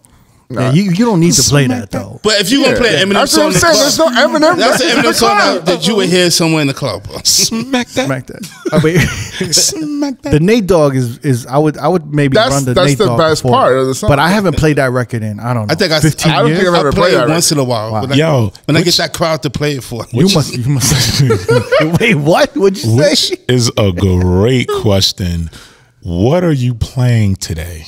Yeah, you, you don't need to play that though. But if you gonna play an Eminem That's song what I'm the saying. club, There's no Eminem. that's an in Eminem the song that, that you would hear somewhere in the club. Smack that. Smack that. [laughs] I mean, Smack that. the Nate Dogg is is I would I would maybe That's- run the that's Nate the Dogg best before, part of the song. But I haven't played that record in I don't know. I think I, 15 I don't years. think I've ever ever played played that it once in a while. Wow. When I, Yo, when I get that crowd to play it for. you must you must. [laughs] [laughs] Wait, what? What'd you Which say? is a great question. what are you playing today?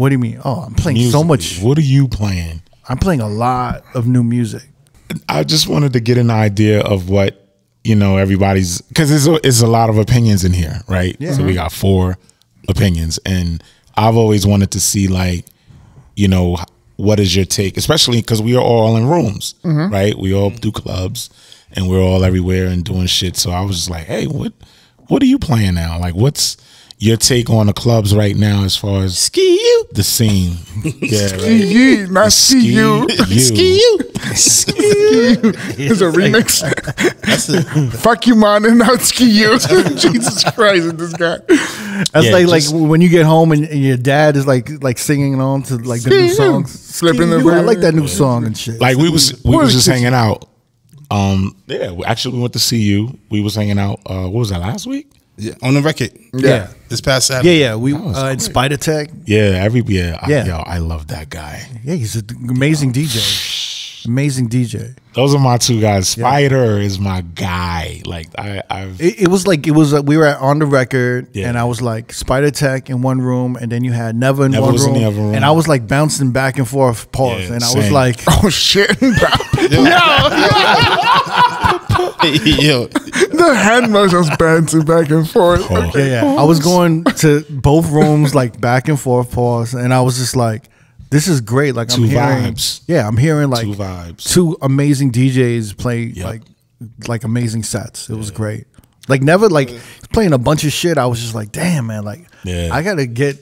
What do you mean? Oh, I'm playing so much. What are you playing? I'm playing a lot of new music. I just wanted to get an idea of what you know everybody's because it's a, it's a lot of opinions in here, right? Yeah. So we uh-huh. got four opinions, and I've always wanted to see like you know what is your take, especially because we are all in rooms, mm-hmm. right? We all do clubs, and we're all everywhere and doing shit. So I was just like, hey, what what are you playing now? Like, what's your take on the clubs right now as far as Ski you. the scene? [laughs] Yeah, Ski right. you, not ski you. you. [laughs] Ski you. [laughs] Ski you. It's a remix. That's it. Fuck you, man, and not ski you. Jesus Christ, this guy. That's Yeah, like just- like when you get home and, and your dad is like like singing along to like the new Ski songs. Slipping Ski the you. I like that new song and shit. like we was we What was just this? hanging out. Um, yeah, actually we went to see you. We was hanging out. Uh, what was that last week? Yeah, on the record. yeah. This past Yeah, Saturday. yeah. We uh, in. Spider Tech. Yeah, every yeah, I, Yeah. yo, I love that guy. Yeah, he's an amazing DJ. Amazing DJ. Those are my two guys. Spider is my guy. Like I, I've It, it was like it was uh, we were at, on the record, Yeah. and I was like Spider Tech in one room, and then you had Neva in Neva one was in room, the other room. and I was like bouncing back and forth, pause, Yeah, and I was like, [laughs] Oh shit! [laughs] Yo, [laughs] [laughs] the hand motions bouncing back and forth. Oh. yeah, yeah. I was going to both rooms like back and forth, pause, and I was just like, this is great. Like Two I'm hearing, vibes. yeah, I'm hearing like Two vibes. two amazing DJs play Yep. like like amazing sets. It was great. Like Neva like playing a bunch of shit. I was just like, damn man, like Yeah. I gotta get.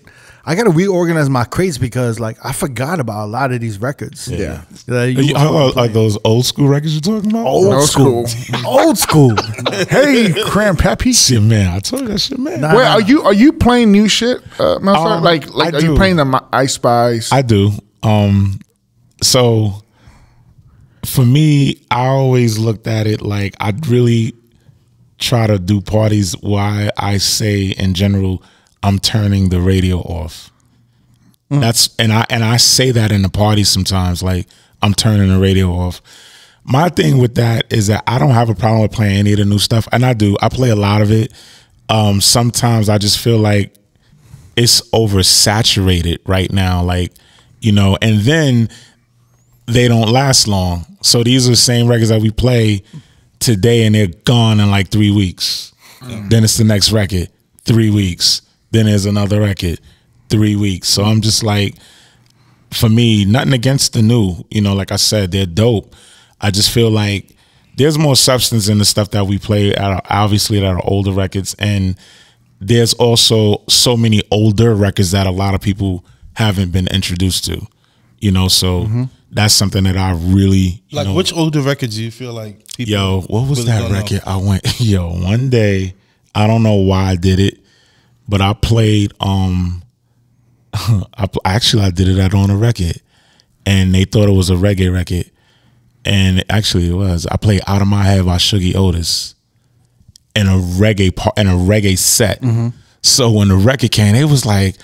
I gotta reorganize my crates because, like, I forgot about a lot of these records. Yeah. That Are, you- you- are- are those old school records you're talking about? old Old school, [laughs] old school. [laughs] Hey, Cram Pappy. shit, man. I told you that shit, man. Nah. Wait, are you are you playing new shit, uh, Um, like like I are you playing the Mi- Ice Spice? I do. Um, so for me, I always looked at it like I'd really try to do parties why I say in general, I'm turning the radio off. That's and I and I say that in the party sometimes, like I'm turning the radio off. My thing with that is that I don't have a problem with playing any of the new stuff, and I do. I play a lot of it. Um, sometimes I just feel like it's oversaturated right now, like you know, and then they don't last long. So these are the same records that we play today, and they're gone in like three weeks. Then it's the next record, three weeks. Then there's another record, three weeks. So I'm just like, for me, nothing against the new. You know, like I said, they're dope. I just feel like there's more substance in the stuff that we play. At our, obviously, that are older records, and there's also so many older records that a lot of people haven't been introduced to. You know, so mm-hmm. that's something that I really like know, which older records do you feel like people? Yo, what was really that record? I went, [laughs] yo, one day, I don't know why I did it, but I played, um, [laughs] I actually, I did it at on a record and they thought it was a reggae record. And actually it was. I played Out of My Head by Shuggie Otis in a reggae part, in a reggae set. Mm-hmm. So when the record came, it was like,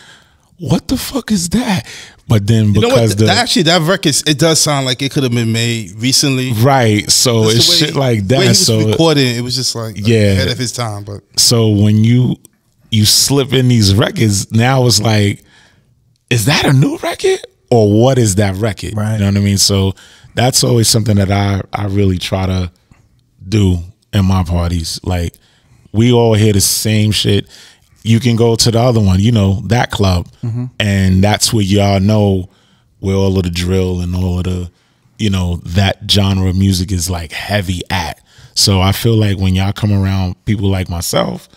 what the fuck is that? But then You know because what? the, actually, that record it does sound like it could have been made recently. right, so Just it's shit like the way he that. was So recording, it was just like Yeah. ahead of his time. But so when you you slip in these records, now it's like, is that a new record or what is that record? Right. You know what I mean? So that's always something that I I really try to do in my parties. Like we all hear the same shit. You can go to the other one, you know, that club, mm-hmm. and that's where y'all know where all of the drill and all of the, you know, that genre of music is like heavy at. So I feel like when y'all come around people like myself,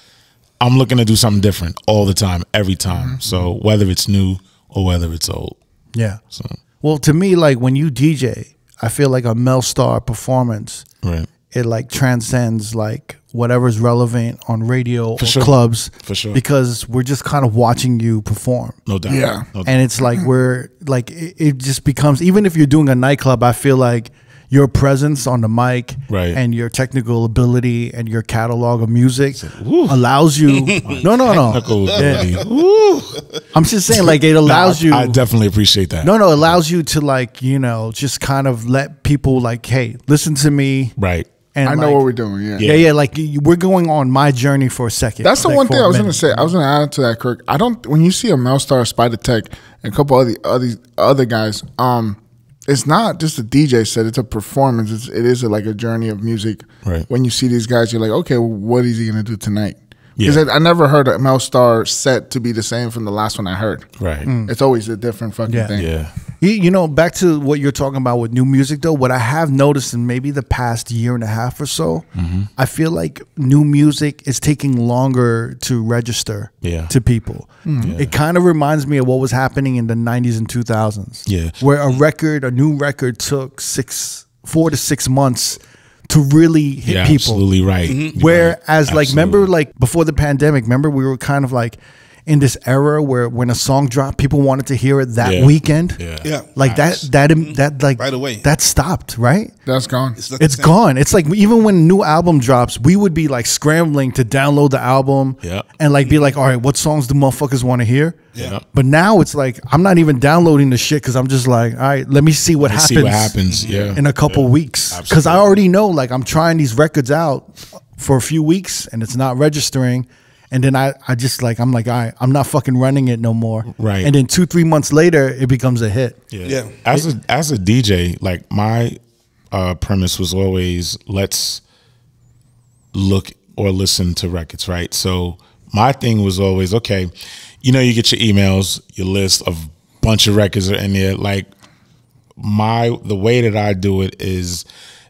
I'm looking to do something different all the time, every time. Mm-hmm. So whether it's new or whether it's old. Yeah. So Well, to me, like when you DJ, I feel like a Mellstarr performance, right. it like transcends like whatever's relevant on radio or sure. clubs. For sure. Because we're just kind of watching you perform. No doubt. Yeah. No doubt. And it's like mm-hmm. we're like it, it just becomes even if you're doing a nightclub, I feel like your presence on the mic Right. and your technical ability and your catalog of music allows you [laughs] no no no Technical Yeah. ability. I'm just saying like it [laughs] allows I, you I definitely appreciate that. no, no, it allows you to like, you know, just kind of let people like, hey, listen to me Right. And I know what we're doing. Yeah. Yeah, yeah. Like we're going on my journey for a second. That's the like, one thing I was gonna say. I was gonna add to that, Kirk. I don't. When you see a Mellstarr, Spider Tech, and a couple other other other guys, um, it's not just a DJ set. It's a performance. It's, it is a, like a journey of music. Right. When you see these guys, you're like, okay, well, what is he gonna do tonight? Because Yeah. I, I never heard a Mellstarr set to be the same from the last one I heard. Right. It's always a different fucking Yeah. thing. Yeah. You, you know, back to what you're talking about with new music, though, what I have noticed in maybe the past year and a half or so, Mm-hmm. I feel like new music is taking longer to register Yeah. to people. Yeah. It kind of reminds me of what was happening in the 90s and 2000s. Yeah. Where a record, a new record took six, four to six months to really hit You're people. absolutely right. You're Whereas, right. like, remember, like before the pandemic, remember we were kind of like in this era where when a song dropped, people wanted to hear it that Yeah. weekend. Yeah. Yeah. Like that, that, mm-hmm. that, like Right away. That stopped, right? That's gone. It's, not the It's same. gone. It's like even when a new album drops, we would be like scrambling to download the album Yeah. and like be like, all right, what songs do motherfuckers want to hear? Yeah. But now it's like I'm not even downloading the shit because I'm just like, all right, let me see what happens. see what happens. Yeah. in a couple weeks because I already know like I'm trying these records out for a few weeks and it's not registering. And then I, I just like I'm like all right, I'm not fucking running it no more. Right. And then two three months later it becomes a hit. Yeah. Yeah. As a as a DJ, like my uh, premise was always let's look or listen to records, right? So my thing was always okay. You know, you get your emails, your list of bunch of records are in there. Like my the way that I do it is.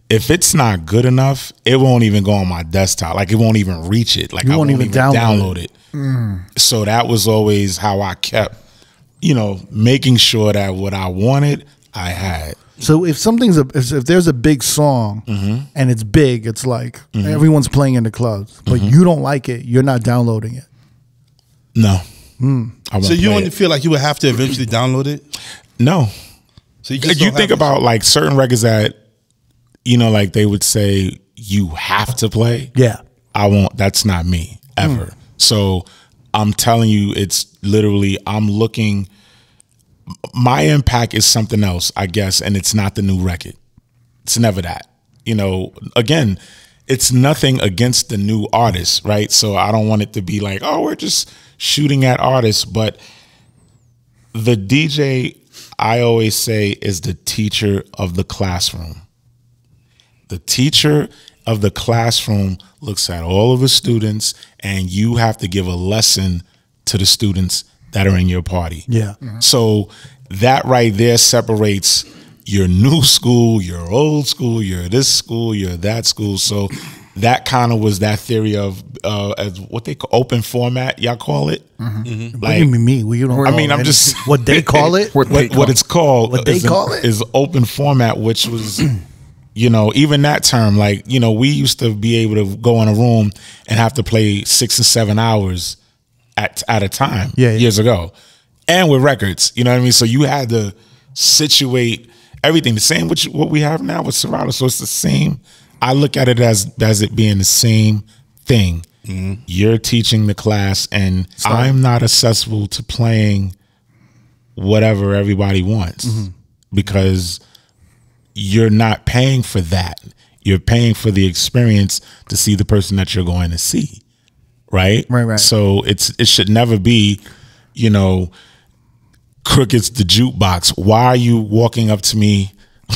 If it's not good enough, it won't even go on my desktop. Like it won't even reach it. Like You I won't won't, even even, download download it. So that was always how I kept, you know, making sure that what I wanted, I had. So if something's a if if there's a big song Mm-hmm. and it's big, it's like everyone's playing in the clubs, but Mm-hmm. you don't like it, you're not downloading it. No. Hmm. So you play only it. feel like you would have to eventually download it. No. So you, You, just don't think have- about like certain records that, you know, like they would say you have to play. Yeah. I won't. That's not me ever. Hmm. So I'm telling you, it's literally I'm looking. My impact is something else, I guess, and it's not the new record. It's never that. You know, again, it's nothing against the new artists, right? So I don't want it to be like, oh, we're just shooting at artists, but the DJ, I always say, is the teacher of the classroom. The teacher of the classroom looks at all of the students, and you have to give a lesson to the students that are in your party. Yeah. So that right there separates your new school, your old school, your this school, your that school. So that kind of was that theory of uh, as what they call open format. Y'all call it. what do you mean me? Well, you don't I mean, I'm just [laughs] what they call it. [laughs] What what, they what it's called What they is, call it? is open format, which was, [clears throat] you know, even that term, like, you know, we used to be able to go in a room and have to play six and seven hours at at a time Yeah, yeah. years ago. And with records, you know what I mean? So you had to situate everything the same with what we have now with Serato. So it's the same. I look at it as as it being the same thing. Mm-hmm. You're teaching the class, and I'm not accessible to playing whatever everybody wants Mm-hmm. because you're not paying for that. You're paying for the experience to see the person that you're going to see. Right? Right, right. So it's it should never be, you know, Crooked's the jukebox. Why are you walking up to me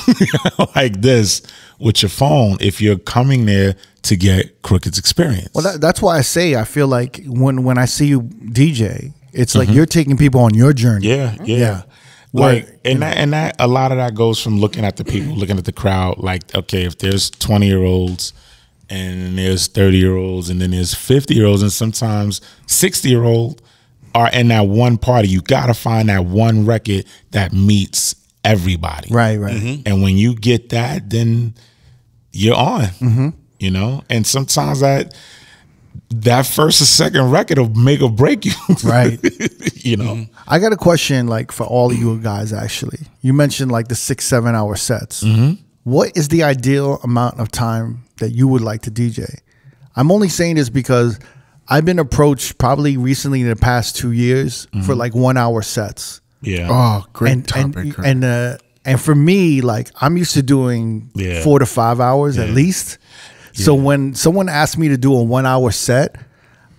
[laughs] like this with your phone if you're coming there to get Crooked's experience? Well, that, that's why I say I feel like when when I see you DJ, it's like mm-hmm. you're taking people on your journey. Yeah, yeah. Yeah. Like Where- and that and that a lot of that goes from looking at the people, looking at the crowd. Like, okay, if there's twenty year olds and there's thirty year olds and then there's fifty year olds and sometimes sixty year old are in that one party, you gotta find that one record that meets everybody. Right, right. And when you get that, then you're on. Mm-hmm. You know? And sometimes that that first or second record will make or break you. [laughs] Right. you know? I got a question, like for all of you guys. Actually, you mentioned like the six, seven hour sets. Mm-hmm. What is the ideal amount of time that you would like to DJ? I'm only saying this because I've been approached probably recently in the past two years Mm-hmm. for like one hour sets. Yeah. Oh, great and topic. and and, uh, and for me, like I'm used to doing Yeah. four to five hours at least. So when someone asks me to do a one hour set,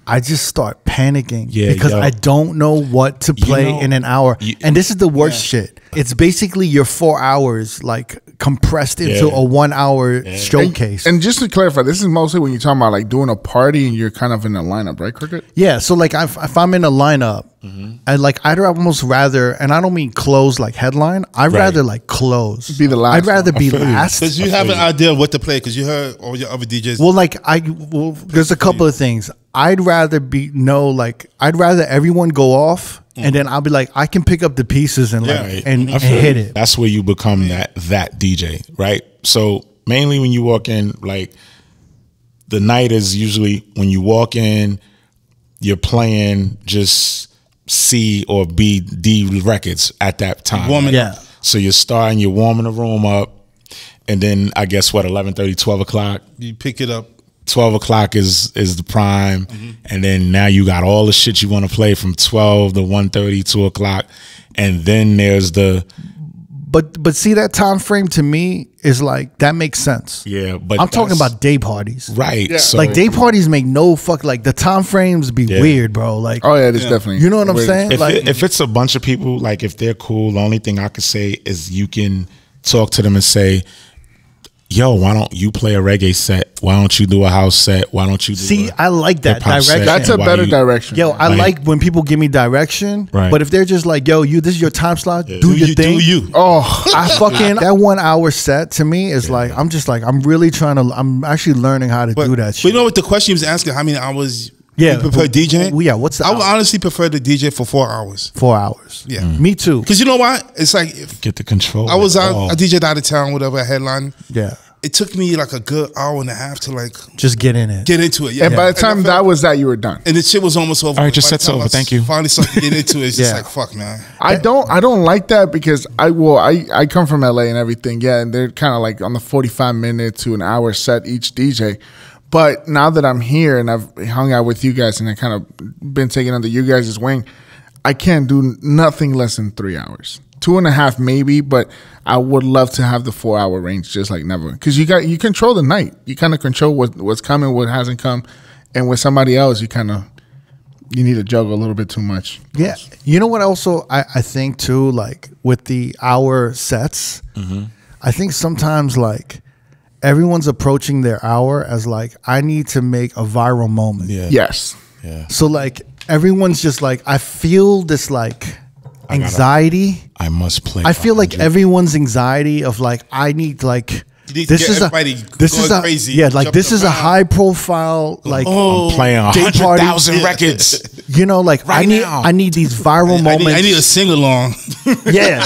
I just start panicking Yeah, because yo. I don't know what to play know, in an hour. you- and this is the worst shit. It's basically your four hours like compressed into Yeah. a one hour showcase. And just to clarify, this is mostly when you're talking about like doing a party and you're kind of in a lineup, right, Crooked? Yeah, so like if, if I'm in a lineup, Mm-hmm. I like I'd almost rather, and I don't mean close like headline. I'd Right. rather like close. Be the last I'd rather one. be last. Because you have an idea of what to play because you heard all your other DJs. Well, like I, well, there's a couple of things. I'd rather be no, like I'd rather everyone go off, and then I'll be like, I can pick up the pieces and like and, and hit it. That's where you become that that DJ, right? So mainly when you walk in, like the night is usually when you walk in, you're playing just C or B D records at that time. Warming Yeah. So you're starting, you're warming the room up, and then I guess what 11:30, 12 o'clock. you pick it up. 12 o'clock is is the prime mm-hmm. and then now you got all the shit you want to play from 12 to 1.30 2 o'clock and then there's the But but see that time frame to me is like that makes sense. yeah but I'm talking about day parties. right so like day parties make no fuck like the time frames be Yeah. weird, bro. Like Oh yeah, it's definitely. You know what I'm Wait, saying? if, like it- if it's a bunch of people like if they're cool the only thing i could say is you can talk to them and say yo why don't you play a reggae set why don't you do a house set why don't you do see, a I like that hip-hop set? direction. That's a Why better you- direction. Yo, I Like- like when people give me direction. Right. But if they're just like, yo, you this is your time slot, do, Do your you thing. do you? oh, I [laughs] fucking that one hour set to me is like I'm just like I'm really trying to I'm actually learning how to But, do that but you know what the question he was asking? How many hours? Yeah, you prefer but- DJ? well, yeah, what's the I would hour? honestly prefer the DJ for four hours. Four hours. Yeah. Mm. Me too. Because you know what? It's like if get the control I was out, Oh. I DJed out of town, whatever, a headline. Yeah. It took me like a good hour and a half to like Just get in it. get into it. Yeah. and by the I time felt- that was that, you were done. and the shit was almost over. All right, just By the set's time over. I Thank you. Finally started getting into it. It's just [laughs] Yeah. like fuck, man. I don't I don't like that because I well I I come from LA and everything yeah and they're kind of like on the 45 minute to an hour set each DJ but now that I'm here and I've hung out with you guys and I kind of been taken under you guys' wing I can't do nothing less than three hours. Two and a half maybe but I would love to have the four hour range just like Neva. Because you got you control the night. You kind of control what what's coming what hasn't come. And with somebody else you kind of you need to juggle a little bit too much. Yeah. You know what also I, I think too, like with the hour sets, Mm-hmm. I think sometimes like everyone's approaching their hour as like I need to make a viral moment. yeah yes yeah So like everyone's just like I feel this like anxiety. i must play I feel like everyone's anxiety of like I need like You need to this get is a this going is a crazy, yeah like this is a high profile like Oh. I'm playing day party. 100,000 records [laughs] you know like I need now. I need these [laughs] viral I moments. need, I need a sing along. [laughs] yeah.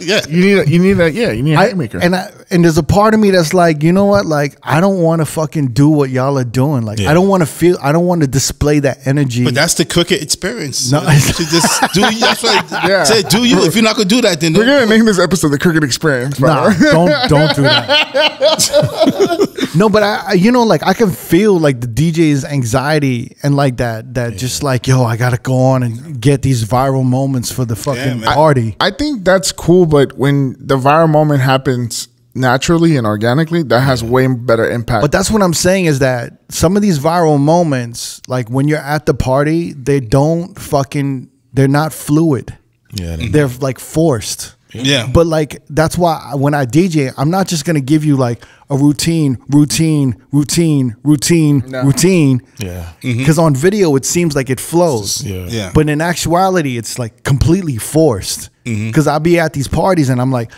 yeah. You need a, you need a yeah, you need a I, haymaker. and I, and there's a part of me that's like, you know what? Like, I don't want to fucking do what y'all are doing. Like, Yeah. I don't want to feel. I don't want to display that energy. But that's the cricket experience. No. No, you should just do. That's what I Yeah. said. Do you? If you're not gonna do that, then We're gonna name this episode the Cricket Experience. by nah, don't don't do that. [laughs] no, but I, I- you know, like I can feel like the DJ's anxiety and like that. That just like, yo, I gotta go on and get these viral moments for the fucking man. party. I think that's cool, but when the viral moment happens naturally and organically, that has way better impact. But that's what I'm saying is that some of these viral moments, like when you're at the party, they don't fucking, they're not fluid. yeah They're like forced. Yeah. But like that's why when I DJ, I'm not just gonna give you like a routine, routine, routine, routine, No. routine. yeah Because on video it seems like it flows. yeah Yeah. But in actuality, it's like completely forced. Mm-hmm. Because I'll be at these parties and I'm like,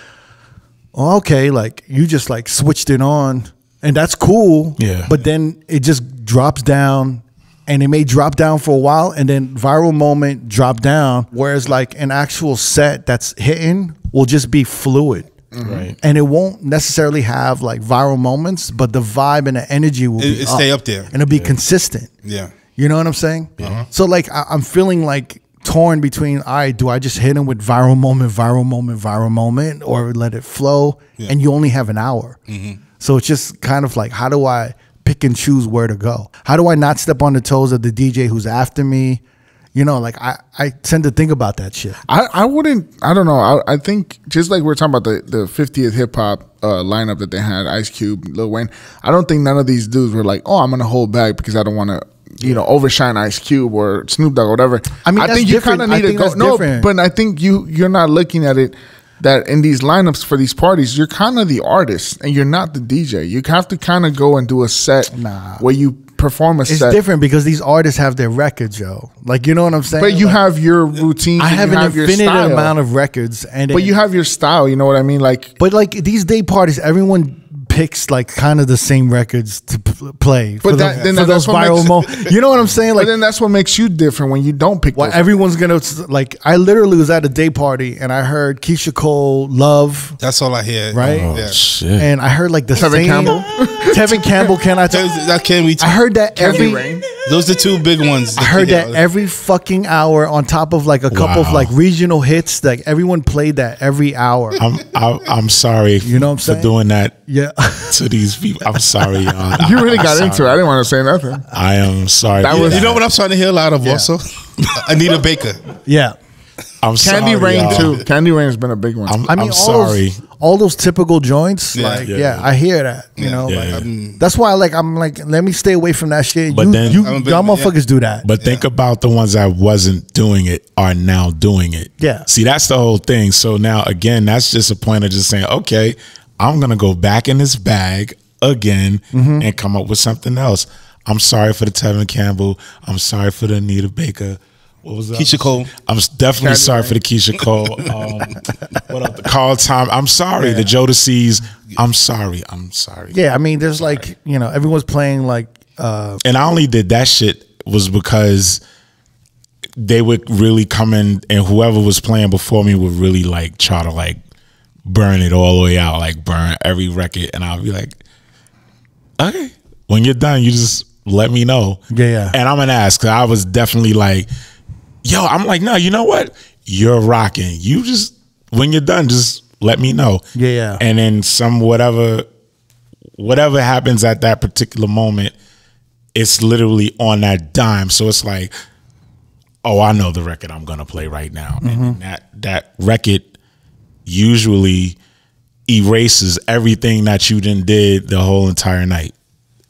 oh, okay, like you just like switched it on, and that's cool. Yeah. But then it just drops down, and it may drop down for a while, and then viral moment drop down. Whereas like an actual set that's hitting will just be fluid. Mm-hmm. right And it won't necessarily have like viral moments, but the vibe and the energy will It- be it stay up there. and it'll be consistent. Yeah. You know what I'm saying? Uh-huh. So like I, I'm feeling like torn between all right, do I just hit him with viral moment, viral moment, viral moment, or let it flow? And you only have an hour. Mm-hmm. So it's just kind of like how do I pick and choose where to go? How do I not step on the toes of the DJ who's after me? You know, like I, I tend to think about that shit. I, I wouldn't. I don't know. I, I think just like we're talking about the the 50th hip hop uh, lineup that they had, Ice Cube, Lil Wayne. I don't think none of these dudes were like, oh, I'm gonna hold back because I don't want to. You know, overshine Ice Cube or Snoop Dogg or whatever. I mean, I think you kind of need to go. No, different. but I think you you're not looking at it that in these lineups for these parties, you're kind of the artist and you're not the DJ. You have to kind of go and do a set Nah. where you perform a set. It's set. different because these artists have their records, yo. Like you know what I'm saying? But you Like, have your routine. I have an have infinite amount of records, and But you have your style. You know what I mean? Like But like these day parties, everyone picks like kind of the same records to p- play for, But that- the, then for that's those viral moments. [laughs] You know what I'm saying? But Like, then that's what makes you different when you don't pick. well, those. everyone's gonna like. I literally was at a day party and I heard Keyshia Cole, "Love," That's all I hear. Right? Oh Yeah. shit! and I heard like the Tevin same Campbell? [laughs] Tevin Campbell. Can I? Tell, That, that can we? I heard that every. Rain. those are two big ones. I heard that every fucking hour on top of like a couple of like regional hits. Like everyone played that every hour. I'm I, I'm sorry. You know what I'm saying? for doing that Yeah. [laughs] to these people. I'm sorry, y'all. [laughs] you really I'm got sorry. into it. I didn't want to say nothing. I am sorry. That for was- You know what I'm starting to hear a lot of also? Anita Baker. yeah. I'm sorry. Candy sorry, Rain y'all. too. Candy Rain has been a big one. I'm, I mean, I'm all sorry. Those, all those typical joints, Yeah. like, Yeah. yeah, I hear that. You know, Yeah, like, yeah. um, that's why, like, I'm like, let me stay away from that shit. But you, then- you, I'm a y'all big- yeah. motherfuckers do that. But think about the ones that wasn't doing it are now doing it. Yeah. See, that's the whole thing. So now again, that's just a point of just saying, okay, I'm gonna go back in this bag again Mm-hmm. and come up with something else. I'm sorry for the Tevin Campbell. I'm sorry for the Anita Baker. What was that? Keyshia Cole. I'm definitely Candy sorry Rain. for the Keyshia Cole. [laughs] Um, what up? The Carl time. I'm sorry. The Jodeci's. I'm sorry. I'm sorry. yeah, I mean, there's like, you know, everyone's playing like, uh, and I only did that shit was because they would really come in and whoever was playing before me would really like try to like burn it all the way out, like burn every record, and I'll be like, okay, when you're done, you just let me know. Yeah, yeah. And I'm gonna ask. Cause I was definitely like, yo, I'm like, no, you know what? You're rocking. You just when you're done, just let me know. Yeah, yeah. And then some whatever whatever happens at that particular moment, it's literally on that dime. So it's like, oh, I know the record I'm gonna play right now. Mm-hmm. And that that record usually erases everything that you done did the whole entire night.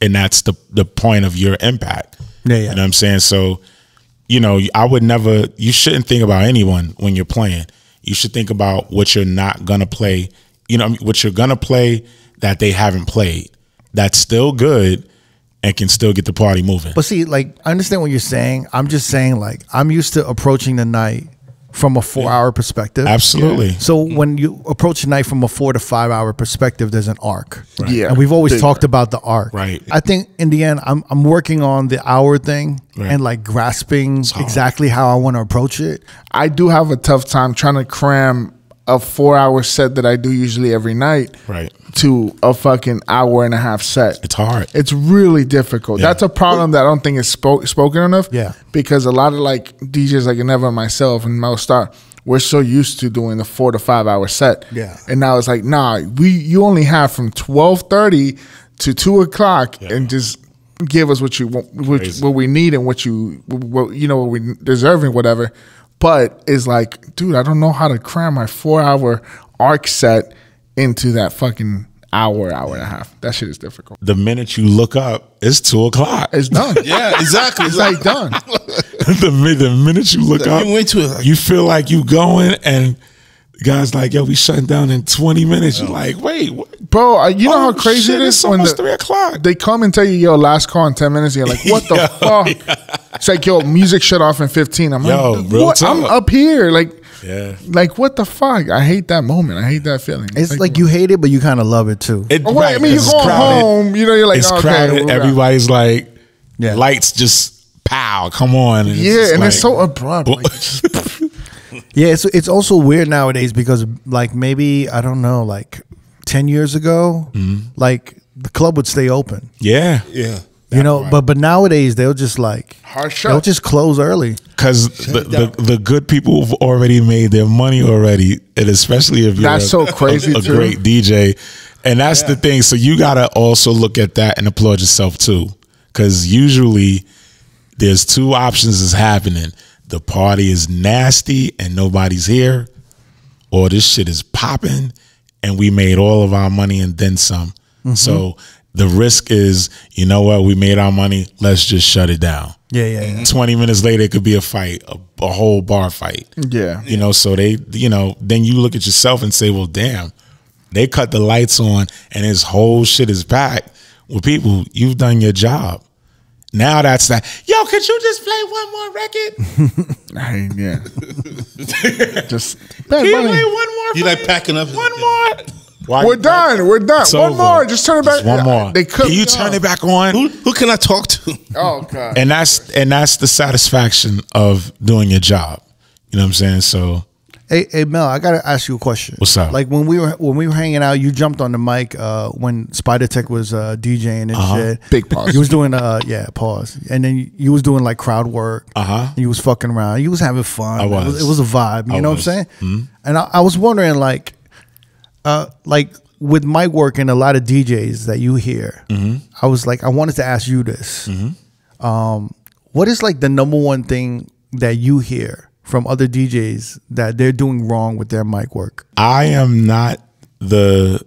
And that's the the point of your impact. Yeah, yeah. You know what I'm saying? So, you know, I would never you shouldn't think about anyone when you're playing. You should think about what you're not gonna play, you know, what you're gonna play that they haven't played. That's still good and can still get the party moving. but see, like, I understand what you're saying. I'm just saying, like, I'm used to approaching the night from a four hour perspective. Absolutely. So when you approach the night from a four to five hour perspective, there's an arc. Yeah. And we've always Big talked about the arc. Right. I think in the end, I'm I'm working on the hour thing Right. and like grasping exactly how I want to approach it. I do have a tough time trying to cram a four hour set that I do usually every night Right. to a fucking hour and a half set. It's hard. It's really difficult. Yeah. That's a problem that I don't think is spoke, spoken enough. Yeah. Because a lot of like DJs like Neva myself and Mellstarr, we're so used to doing the four to five hour set. Yeah. And now it's like, nah, we you only have from twelve thirty to two o'clock and just give us what you want what, what we need and what you what you know what we deserving, whatever. But it's like, dude, I don't know how to cram my four hour arc set into that fucking hour, hour and a half. That shit is difficult. the minute you look up, it's two o'clock. It's done. [laughs] Yeah, exactly. It's like done. [laughs] the, the minute you look up, You went to it like- you feel like you going, and the guy's like, "Yo, we shutting down in twenty minutes." You're like, "Wait, what? Bro, uh, you know Oh, how crazy shit, it is it's when almost the- three o'clock. they come and tell you, yo, last call in 10 minutes. And you're like, what the [laughs] Yo, fuck? It's like, yo, music shut off in 15. I'm Yo, like, what? I'm up here. Like, Yeah. like what the fuck? I hate that moment. I hate that feeling. It's like, you hate it, but you kind of love it too. It, Oh, wait, I mean, you're it's going crowded. home. You know, you're like, it's oh, okay, crowded. we're out. Everybody's like, Yeah. lights just pow, come on. And Yeah, just and it's so abrupt. Like, [laughs] Yeah, it's it's also weird nowadays because like maybe I don't know, like ten years ago, Mm-hmm. like the club would stay open. yeah, Yeah. You know, but but nowadays they'll just like Hard they'll just close early. because the, the the good people have already made their money already, and especially if you're That's a, so crazy, a, a great DJ, and that's the thing. So you gotta also look at that and applaud yourself too, because usually there's two options is happening. the party is nasty and nobody's here, or this shit is popping and we made all of our money and then some. Mm-hmm. So the risk is, you know what, we made our money, let's just shut it down. Yeah, yeah, yeah. 20 minutes later, it could be a fight, a, a whole bar fight. Yeah. You know, so they, you know, then you look at yourself and say, well, damn, they cut the lights on and this whole shit is packed with people. You've done your job. Now that's that. Yo, could you just play one more record? [laughs] I, yeah. [laughs] Just Can you play one more? You like packing up? one more? Why- we're done. We're done. It's one over. more. Just turn it back. Just one more. They could. Can you turn it back on? Who, who can I talk to? Oh god. and that's and that's the satisfaction of doing your job. You know what I'm saying? So Hey, hey, Mel, I gotta ask you a question. What's up? Like when we were when we were hanging out, you jumped on the mic uh, when Spider Tech was uh, DJing and Uh-huh. shit. Big pause. You was doing uh yeah pause, and then you was doing like crowd work. Uh-huh. And you was fucking around. You was having fun. I It was. was, it was a vibe. You I know was. What I'm saying? And I, I was wondering like, uh, like with mic work and a lot of DJs that you hear, Mm-hmm. I was like, I wanted to ask you this. Um, what is like the number one thing that you hear from other DJs that they're doing wrong with their mic work? I am not the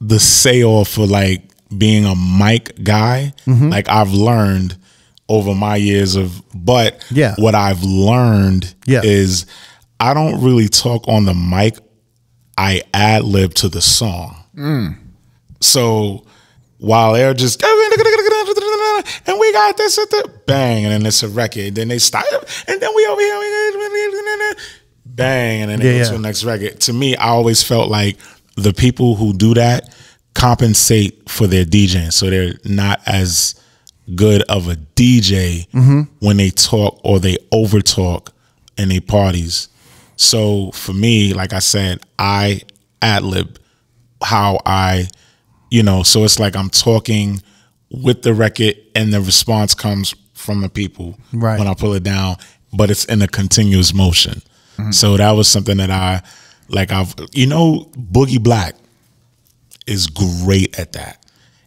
the say all for like being a mic guy. Mm-hmm. Like I've learned over my years of but Yeah. what I've learned Yeah. is I don't really talk on the mic. I ad lib to the song. So while they're just and we got this at the bang, and then it's a record. Then they stop, and then we over here, bang, and then they Yeah, go to the next record. To me, I always felt like the people who do that compensate for their DJing, so they're not as good of a DJ Mm-hmm. when they talk or they over talk in their parties. So for me, like I said, I ad lib how I, you know, so it's like I'm talking with the record and the response comes from the people Right. when I pull it down, but it's in a continuous motion. Mm-hmm. So that was something that I like I've you know, Boogie Black is great at that.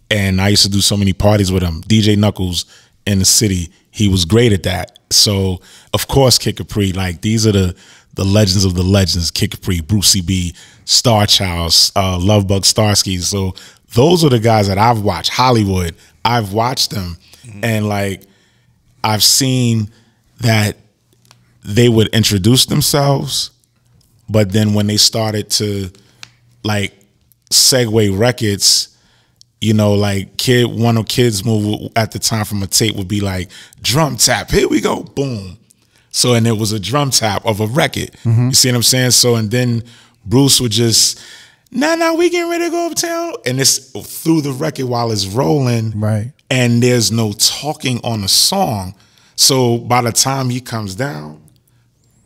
And I used to do so many parties with him. DJ Knuckles in the city, he was great at that. So of course Kid Capri, like these are the the legends of the legends, Kid Capri, Brucie B, Star Child, uh, Lovebug Starsky. So those are the guys that I've watched. Hollywood, I've watched them. And like I've seen that they would introduce themselves, but then when they started to like segue records, you know, like kid one of kids move at the time from a tape would be like drum tap. Here we go, boom. So and it was a drum tap of a record. You see what I'm saying? So and then Bruce would just, nah, nah, we getting ready to go uptown, and it's through the record while it's rolling, Right. And there's no talking on the song. So by the time he comes down,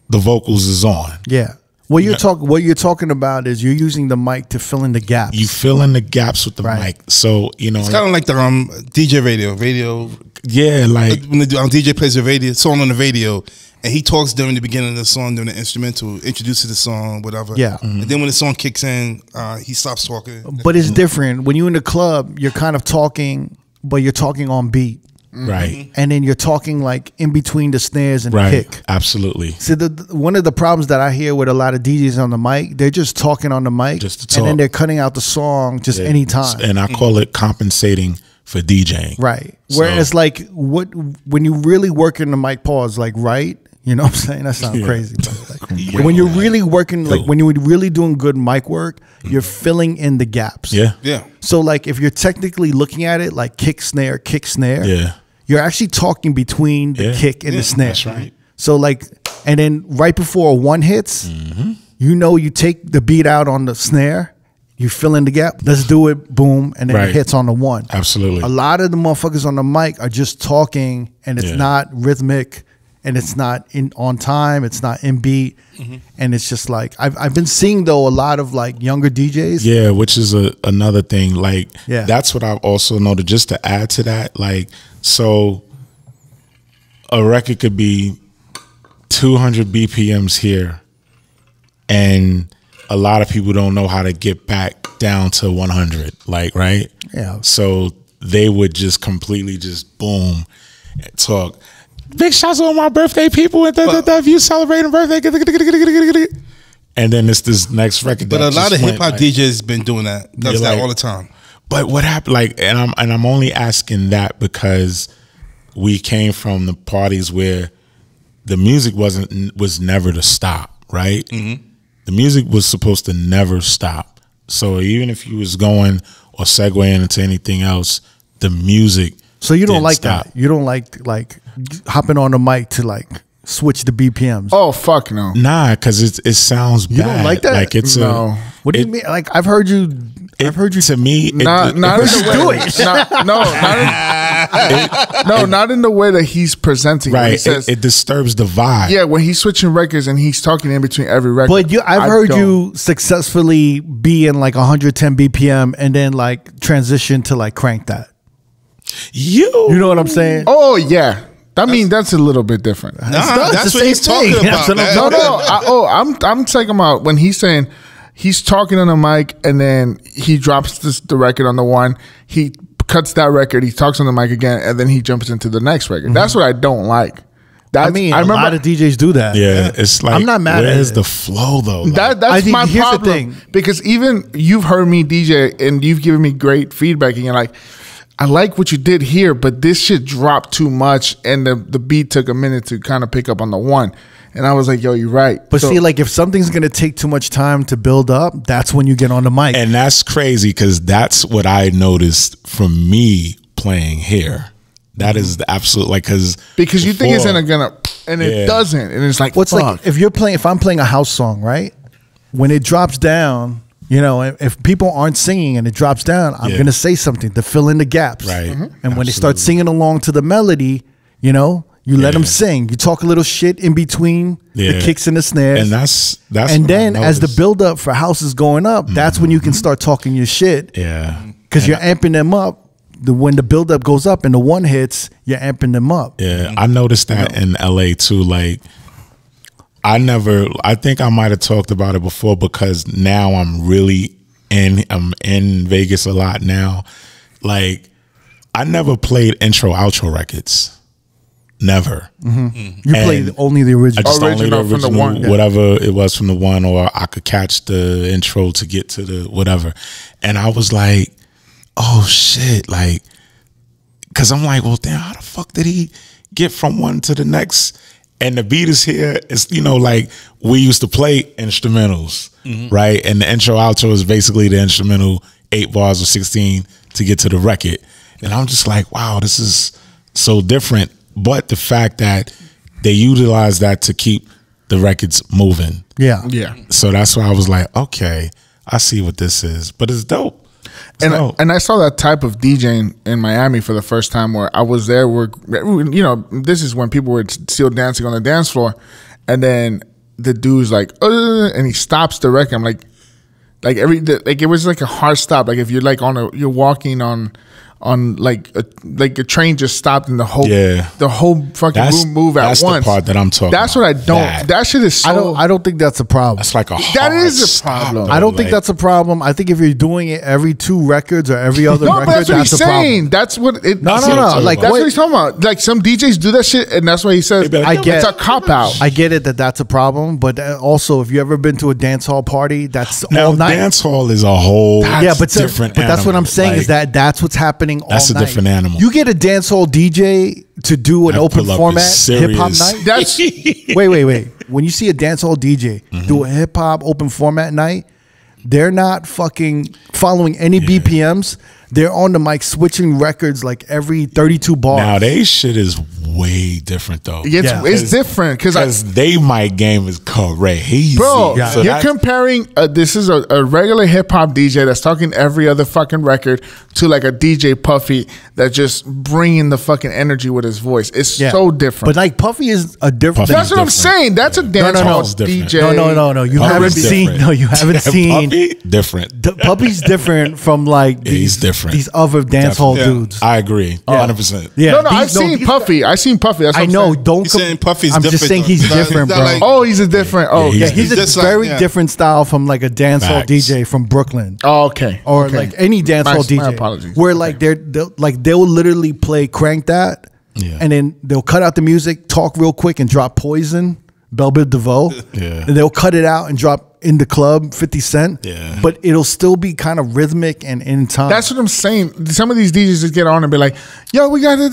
the vocals is on. Yeah. What you're talking what you're talking about is you're using the mic to fill in the gaps. You fill in the gaps with the Right. mic. So you know, It's kind of like the um DJ radio. Radio yeah, like when the um, DJ plays the radio song on the radio, and he talks during the beginning of the song, during the instrumental, introduces the song, whatever. Yeah. And then when the song kicks in, uh, he stops talking. but it's different. When you're in the club, you're kind of talking, but you're talking on beat. right, And then you're talking like in between the snares and right, the kick. absolutely. See, the, the- one of the problems that I hear with a lot of DJs on the mic, they're just talking on the mic, Just to talk. and then they're cutting out the song just anytime. And I call it compensating for DJing. Right. So- Whereas like what when you really work in the mic pause, like right, you know what I'm saying? That sounds Yeah. crazy. But like, when you're really working like when you're really doing good mic work, you're filling in the gaps. Yeah, Yeah. So like if you're technically looking at it like kick snare, kick snare, yeah, you're actually talking between the Yeah. kick and the snare. that's right. So like, and then right before a one hits, Mm-hmm. you know, you take the beat out on the snare, you fill in the gap. Let's do it, boom, and then Right. it hits on the one. absolutely. A lot of the motherfuckers on the mic are just talking, and it's Yeah. not rhythmic, and it's not in on time. It's not in beat, Mm-hmm. and it's just like I've I've been seeing though a lot of like younger DJs. Yeah, which is a another thing. Like, Yeah. that's what I've also noted. Just to add to that, like, so a record could be 200 BPMs here, and a lot of people don't know how to get back down to 100. Like, right? Yeah. So they would just completely just boom, and talk. Big shouts on my birthday, people. And da, da, you celebrating birthday, and then it's this next record. But a lot of hip hop like- DJs been doing that. Does that like- all the time. But what happened? Like, and I'm and I'm only asking that because we came from the parties where the music wasn't was never to stop, right? Mm-hmm. The music was supposed to never stop. So even if you was going or segueing into anything else, the music. So you don't like stop. that. You don't like like hopping on the mic to like switch the BPMs. Oh fuck no. Nah, because it it sounds bad. You bad. don't like that? Like it's No. a. what do you mean? Like I've heard you. I've heard you. To me, it- Not it- not in the way. Not, no, not in, [laughs] [laughs] no, not in the way that he's presenting. When he right. says, it, it disturbs the vibe. yeah, when he's switching records and he's talking in between every record. But you, I've I heard don't. you successfully be in like 110 BPM and then like transition to like crank that. You. You know what I'm saying? Oh yeah. I mean that's a little bit different. Nah, not that's what he's same talking thing. about. [laughs] That's what I'm. No, no. I, oh, I'm I'm talking about when he's saying he's talking on the mic and then he drops this, the record on the one. He cuts that record. He talks on the mic again, and then he jumps into the next record. Mm-hmm. That's what I don't like. That's, I mean, I a remember lot of DJs do that. Yeah, it's like I'm not mad at Where's it. the flow though? Like, That that's I think my here's the problem. thing. Because even you've heard me DJ and you've given me great feedback, and you're like, I like what you did here, but this shit dropped too much, and the the beat took a minute to kind of pick up on the one. And I was like, Yo, you're right. But So- see, like if something's gonna take too much time to build up, that's when you get on the mic. and that's crazy because that's what I noticed from me playing here. That is the absolute like because because you think it's gonna gonna, and it Yeah. doesn't, and it's like, What's fuck. like if you're playing if I'm playing a house song, right? When it drops down, you know, if, people aren't singing and it drops down, I'm Yeah. gonna say something to fill in the gaps. Right. Mm-hmm. Mhm. And when they start singing along to the melody, you know, you let them sing. You talk a little shit in between the kicks and the snares. and that's that's and then as the build up for house is going up, that's when you can start talking your shit. yeah Because you're amping them up. The when the build up goes up and the one hits, you're amping them up. yeah I noticed that in L.A. too. Like I never I think I might have talked about it before because now I'm really in I'm in Vegas a lot now. Like I never played intro outro records. Never. Mm-hmm. Mm-hmm. You play And only the original. I just only the Original from the original, one, yeah. whatever it was from the one, or I could catch the intro to get to the whatever. And I was like, oh shit, like, cause I'm like, well, damn, how the fuck did he get from one to the next? And the beat is here. It's you know like we used to play instrumentals, mm-hmm. right? And the intro outro is basically the instrumental eight bars or sixteen to get to the record. And I'm just like, wow, this is so different. But the fact that they utilize that to keep the records moving. yeah. yeah. So that's why I was like, okay, I see what this is. But it's dope. And dope. and I saw that type of DJing in Miami for the first time where I was there where you know this is when people were still dancing on the dance floor and then the dude's like and he stops the record I'm like like every the, like it was like a hard stop like if you're like on a you're walking on on like a like a train just stopped and the whole Yeah. the whole fucking That's- room move at that's the part that I'm talking that's about. what I don't That. that, shit is so I don't. I don't think that's a problem. That's like a That hard is a problem. though, I don't think like- that's a problem. I think if you're doing it every two records or every other No, record, but that's what that's he's a problem. saying. That's what it. No, that's no, no, like, about. That's what- what he's talking about. Like some DJs do that shit, and that's why he says like, I "Yo, get- it's a cop out. I get it that that's a problem, but uh, also if you ever been to a dance hall party, that's Now all night. dance hall is a whole yeah, but different. But that's what I'm saying is that that's what's happening. That's all a night. different animal. You get a dance hall DJ to do an That open format hip hop night. [laughs] That's [laughs] wait, wait, wait. When you see a dance hall DJ Mm-hmm. do a hip hop open format night, they're not fucking following any BPMs. They're on the mic switching records like every 32 bars. nowadays shit is way different though. it's, Yeah. it's different because because they mic game is crazy, Bro, Yeah. you're comparing. Uh, this is a, a regular hip hop DJ that's talking every other fucking record to like a DJ Puffy that just bringing the fucking energy with his voice. It's Yeah. so different. But like Puffy is a different. Puffy that's what I'm saying. That's a dance no, no. hall different. DJ. no, no, no, no. You Puffy's haven't seen. No, you haven't [laughs] seen. Puffy different. D- Puppy's different from like these, he's different. These other dance hall Yeah. dudes. I agree, hundred percent. yeah, No, no, these- I've seen these- Puffy. I've seen Puffy. That's what I I'm know. saying. Don't. He's com- saying Puffy's I'm just saying though. he's He's not- different, bro. like- Oh, he's a different. Oh, Yeah, yeah, he's, He's a just like- very yeah. different style from like a dance hall DJ from Brooklyn. Oh, okay. or okay. like any dance My- hall DJ. My apologies. Where like they're, they'll like they'll literally play crank that Yeah. and then they'll cut out the music, talk real quick, and drop Poison, Belle Biv DeVoe. Yeah. and they'll cut it out and drop in the club 50 Cent. Yeah. but it'll still be kind of rhythmic and in time. That's what I'm saying. Some of these DJs just get on and be like, "Yo, we got it."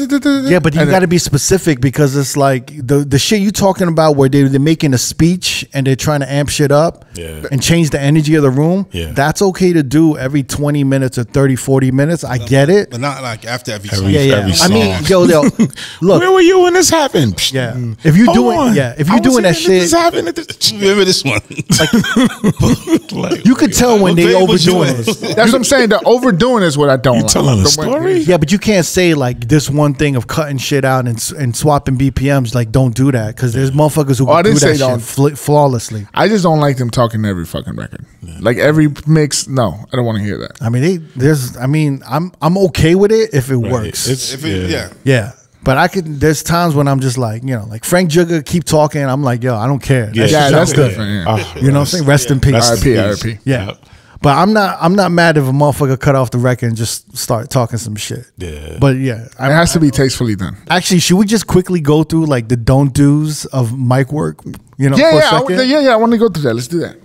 Yeah, but you got to be specific because it's like the the shit you talking about where they they're making a speech and they're trying to amp shit up Yeah. and change the energy of the room. Yeah. That's okay to do every 20 minutes or 30 40 minutes. I get it. But not like after every, Every- song. Yeah, yeah. every I mean, song. yo, yo, [laughs] look, Where were you when this happened? Yeah. If you hold doing on. yeah, if I you was doing that here when This shit, happened this- [laughs] Remember this one? like, [laughs] you could tell when they grade overdoing in? it. That's what I'm saying. The overdoing is what I don't. You like. telling a The- story? Yeah, but you can't say like this one thing of cutting shit out and and swapping BPMs. Like, don't do that because there's motherfuckers who Oh, I can do didn't that say shit fl- flawlessly. I just don't like them talking every fucking record. Like every mix. No, I don't want to hear that. I mean, they, there's. I mean, I'm I'm okay with it if it works. It's, If it, yeah. yeah, but I could. There's times when I'm just like, you know, like Frank Jugger keep talking. I'm like, yo, I don't care. That shit Yeah, that's good. different. Yeah. Ah, You know what I'm saying? Rest in peace. Rest in RIP. RIP. Yeah. Yep. But I'm not. I'm not mad if a motherfucker cut off the record and just start talking some shit. Yeah. But yeah, It has to be tastefully done. actually, should we just quickly go through like the don't do's of mic work? You know, Yeah, for a yeah, I, yeah, yeah. I want to go through that. Let's do that.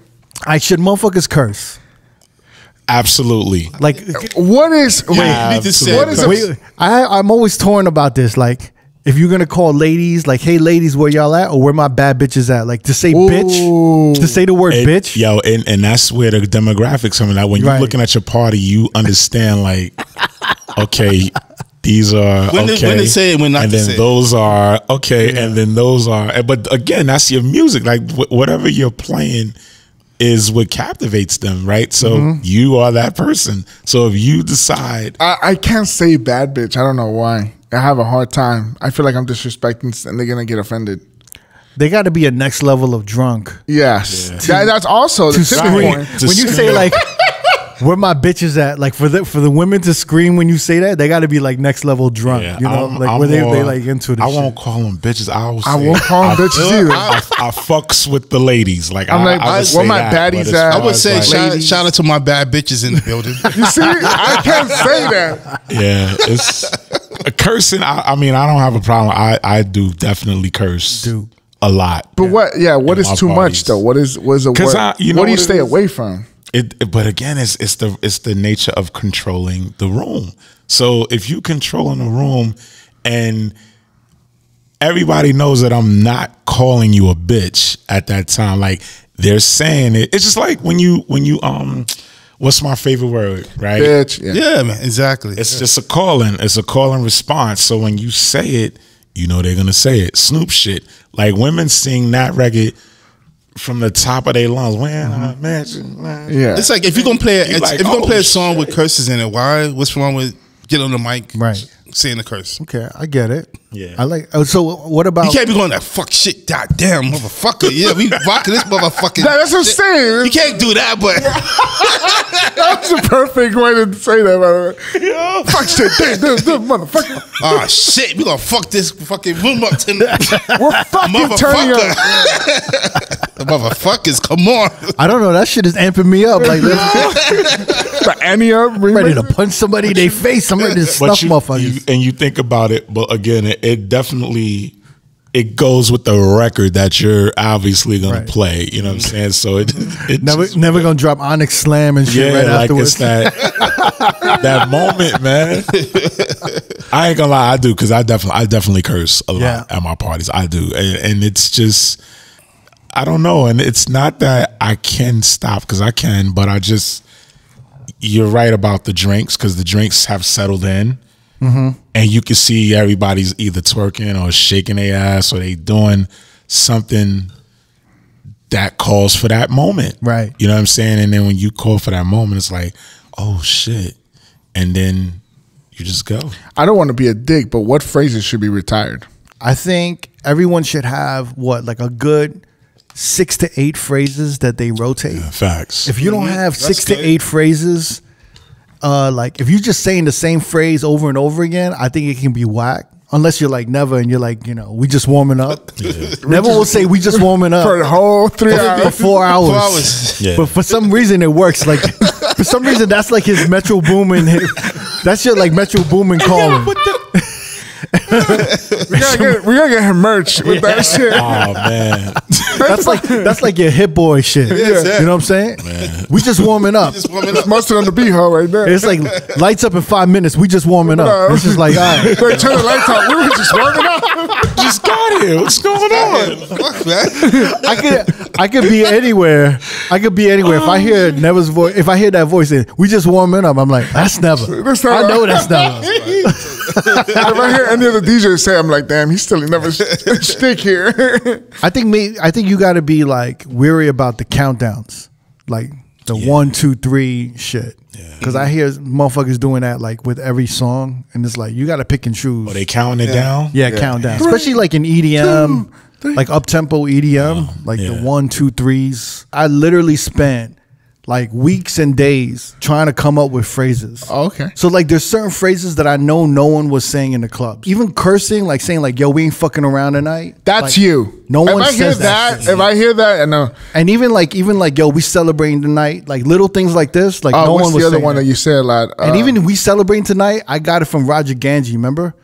I should motherfuckers curse. Absolutely. Like, What is? Wait, You need to say what is? wait, I I'm always torn about this. Like, if you're gonna call ladies, like, hey, ladies, where y'all at, or where my bad bitches at? Like, to say Ooh. bitch, to say the word And- bitch. Yo, and, and that's where the demographics come in. Like when you're Right. looking at your party, you understand like, okay, these are When they- okay. when they say it, when not and to then say it. those are okay, and then those are. But again, that's your music. Like wh- whatever you're playing is what captivates them, right? So Mm-hmm. you are that person. So if you decide, I, I can't say bad bitch. I don't know why. I have a hard time. I feel like I'm disrespecting, and they're gonna get offended. They got to be a next level of drunk. Yes, That- that's also the To tipping point. When you say like, where my bitches at? Like for the for the women to scream when you say that, they got to be like next level drunk. yeah, you know, I'm- like I'm where they more- they like into the I shit. won't call them bitches. I will. I won't call 'em I- bitches either. I, I fucks with the ladies. Like I'm I, like, I I- where my that, baddies at? I would say like, shout, ladies. shout out to my bad bitches in the building. [laughs] You see, I can't say that. Yeah, it's cursing. I, I mean, I don't have a problem. I I do definitely curse. Do. a lot. But what? Yeah, what In is too parties. much though? What is what is a 'Cause what? I- you know what do you what it stay is? away from? It, it- but again, it's it's the it's the nature of controlling the room. So if you controlling the room, and everybody knows that I'm not calling you a bitch at that time, like they're saying it. It's just like when you when you um, what's my favorite word, right? Bitch. Yeah. yeah, man, exactly. It's just a calling. It's a call and response. So when you say it, you know they're gonna say it. Snoop shit. Like women sing that record from the top of their lungs. When I imagine, man. Yeah. It's like if you're gonna play a, You like, if you're gonna play oh, a song with curses in it, why? What's wrong with get on the mic, Right. saying the curse? Okay, I get it. Yeah. I like. Oh, so what about? You can't be going that fuck shit, goddamn motherfucker. Yeah, we [laughs] rocking this motherfucking. That- that's what I'm shit. saying. You can't do that, but [laughs] That's the perfect way to say that. By the way. Fuck shit, this, this, this motherfucker. oh shit, we gonna fuck this fucking room up tonight. We're fucking turning up. [laughs] The motherfuckers, come on. I don't know. That shit is amping me up. Like, The Annie up. ready to punch somebody in their face. I'm ready to stuff But you, motherfuckers. you and you think about it, but again, it, it definitely it goes with the record that you're obviously gonna Right. play. You know what I'm mm-hmm. saying? So it, mm-hmm. it never, just- never gonna drop Onyx Slam and shit yeah, right like afterwards. it's that that moment, man. [laughs] I ain't gonna lie, I do because I definitely I definitely curse a lot Yeah. at my parties. I do, and, and it's just I don't know, and it's not that I can stop because I can, but I just you're right about the drinks because the drinks have settled in. Mm-hmm. And you can see everybody's either twerking or shaking their ass or they doing something that calls for that moment. Right. You know what I'm saying? And then when you call for that moment, it's like, oh shit. And then you just go. I don't want to be a dick, but what phrases should be retired? I think everyone should have what like a good six to eight phrases that they rotate. Facts. If you don't have That's six to eight phrases, uh, like if you're just saying the same phrase over and over again, I think it can be whack. Unless you're like Neva and you're like, you know, we just warming up. [laughs] [laughs] Neva will say we just warming up For the whole three for hours. four hours. Four hours. [laughs] Yeah. But for some reason it works. Like for some reason that's like his Metro Boomin. That's your like Metro Boomin calling. We gotta get we gotta get him merch with that shit. Oh man, [laughs] That's like that's like your Hit-Boy shit. Yes, You know what I'm saying? Man. We just warming up. Just warming It's up. mustard on the beehole right there. It's like lights up in five minutes. We just warming up. It's just like, all right. They turn the lights out. We were just warming up. [laughs] just got here. What's going on? Fuck, man. I could I could be anywhere. I could be anywhere. If I hear um. Neva's voice, if I hear that voice, and we just warming up. I'm like, that's Neva. That's I know that's Never. [laughs] if I hear any of the DJs say, I'm like, damn, he's still never [laughs] stick here. I think me. I think you got to be like weary about the countdowns, like the one, two, three shit. Because I hear motherfuckers doing that like with every song, and it's like you got to pick and choose. Are they counting it down? Yeah, countdown. Especially like in EDM, like up tempo EDM, oh, like the one, two, threes. I literally spent like weeks and days trying to come up with phrases. Oh, okay. So like there's certain phrases that I know no one was saying in the clubs. Even cursing, like saying like, yo, we ain't fucking around tonight. That's Like, you. No if one I hear says that that. if I hear that, I know. And even like even like, yo, we celebrating tonight. Like little things like this. Like Oh, no what's one was the other one that. that you said a lot? And Uh, even we celebrating tonight, I got it from Roger Ganji. Remember?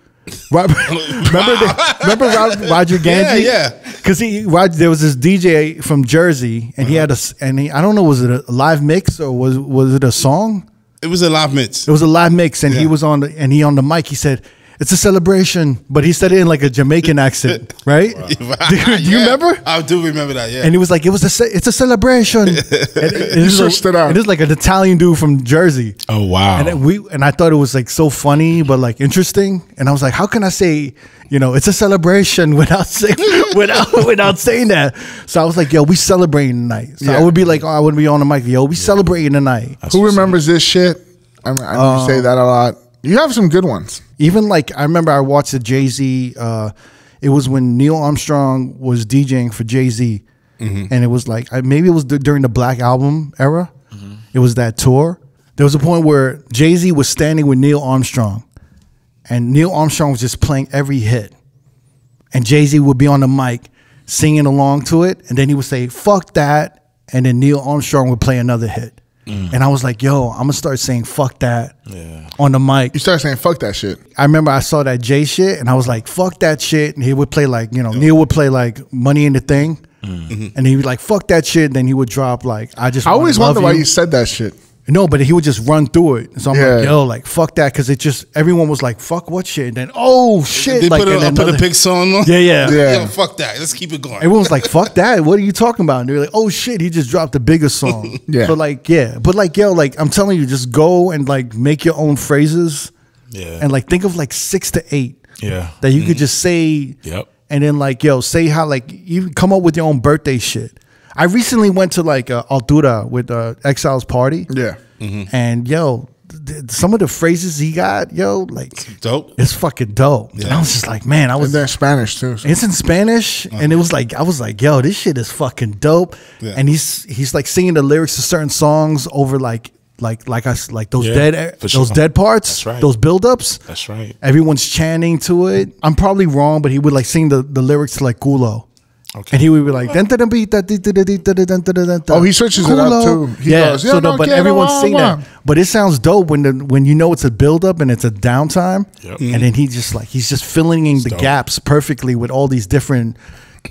Rob, [laughs] remember, the, [laughs] remember Roger, Roger Ganji? Yeah, yeah. Because he, Roger, there was this DJ from Jersey, and he uh-huh. had a and he, I don't know, was it a live mix or was was it a song? It was a live mix. It was a live mix, and he was on the, and he on the mic. He said, "It's a celebration," but he said it in like a Jamaican accent, [laughs] right? do, [laughs] do you [laughs] Yeah, remember? I do remember that. Yeah. And he was like, "It was a, ce- it's a celebration." and, and it's switched a- it up. And it's like an Italian dude from Jersey. Oh wow. And we and I thought it was like so funny, but like interesting. And I was like, how can I say, you know, it's a celebration without saying without without saying that? So I was like, yo, we celebrating tonight. So I would be like, oh, I wouldn't be on the mic, yo, we celebrating tonight. who remembers this shit? I, mean, I know you Uh, say that a lot. You have some good ones. Even like I remember I watched the Jay Z. Uh, it was when Neil Armstrong was DJing for Jay Z, and it was like I, maybe it was during the Black Album era. It was that tour. There was a point where Jay Z was standing with Neil Armstrong, and Neil Armstrong was just playing every hit, and Jay Z would be on the mic singing along to it, and then he would say "fuck that," and then Neil Armstrong would play another hit. Mm. And I was like, "Yo, I'm gonna start saying fuck that on the mic." You start saying fuck that shit. I remember I saw that Jay shit and I was like, fuck that shit. And he would play like, you know, Neil would play like Money Ain't a Thang. Mm. And he would be like, fuck that shit. And then he would drop like, I just I always wanna love wonder why you said that shit. No, but he would just run through it. So I'm Yeah. like, yo, like, fuck that. Cause it just, everyone was like, fuck what shit? And then, oh shit. they like, put, a, and then put a another- big song on. Yeah, yeah. Yeah. Yo, fuck that. Let's keep it going. Everyone was like, fuck that. What are you talking about? And they're like, oh shit, he just dropped the biggest song. [laughs] Yeah. So like, yeah. But like, yo, like, I'm telling you, just go and like make your own phrases. Yeah. And like, think of like six to eight Yeah. that you could mm-hmm. just say. Yep. And then like, yo, say how like you come up with your own birthday shit. I recently went to like uh, Altura with uh, Exiles party. Yeah. And yo, th- some of the phrases he got, yo, like Dope. it's fucking dope. And I was just like, man, I was. they're Spanish too. so- It's in Spanish, and it was like I was like, "Yo, this shit is fucking dope." Yeah. And he's he's like singing the lyrics to certain songs over like like like us like those Yeah, dead for those sure. dead parts, That's right. those buildups. That's right. Everyone's chanting to it. I'm probably wrong, but he would like sing the, the lyrics to like Culo. Okay. And he would be like, oh, he switches it up too. He yeah, goes, so no, but everyone's seen that. But it sounds dope when the when you know it's a buildup and it's a downtime, yep. and then he just like he's just filling in the gaps perfectly with all these different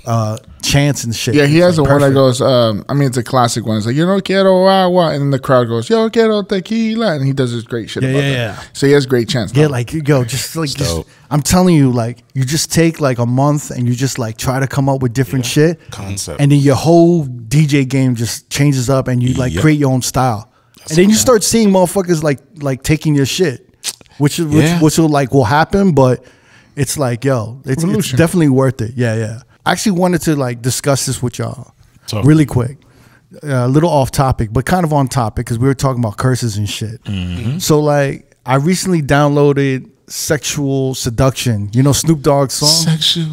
uh chants and shit. Yeah, he It's, has like, a one that goes. Um, I mean, it's a classic one. It's like, "Yo no quiero agua," and then the crowd goes, "Yo quiero tequila," and he does this great shit. Yeah, about yeah, yeah. So he has great chants. Yeah, like you go, just like just. I'm telling you, like you just take like a month and you just like try to come up with different shit, Concept. and then your whole DJ game just changes up, and you like Yep. create your own style, and then you start seeing motherfuckers like like taking your shit, which which, Yeah. which will like will happen, but it's like yo, it's, it's definitely worth it. Yeah, yeah. I actually wanted to like discuss this with y'all Talk. really quick. Uh, a little off topic, but kind of on topic because we were talking about curses and shit. Mm-hmm. So like, I recently downloaded "Sexual Seduction." You know Snoop Dogg's song, Sexual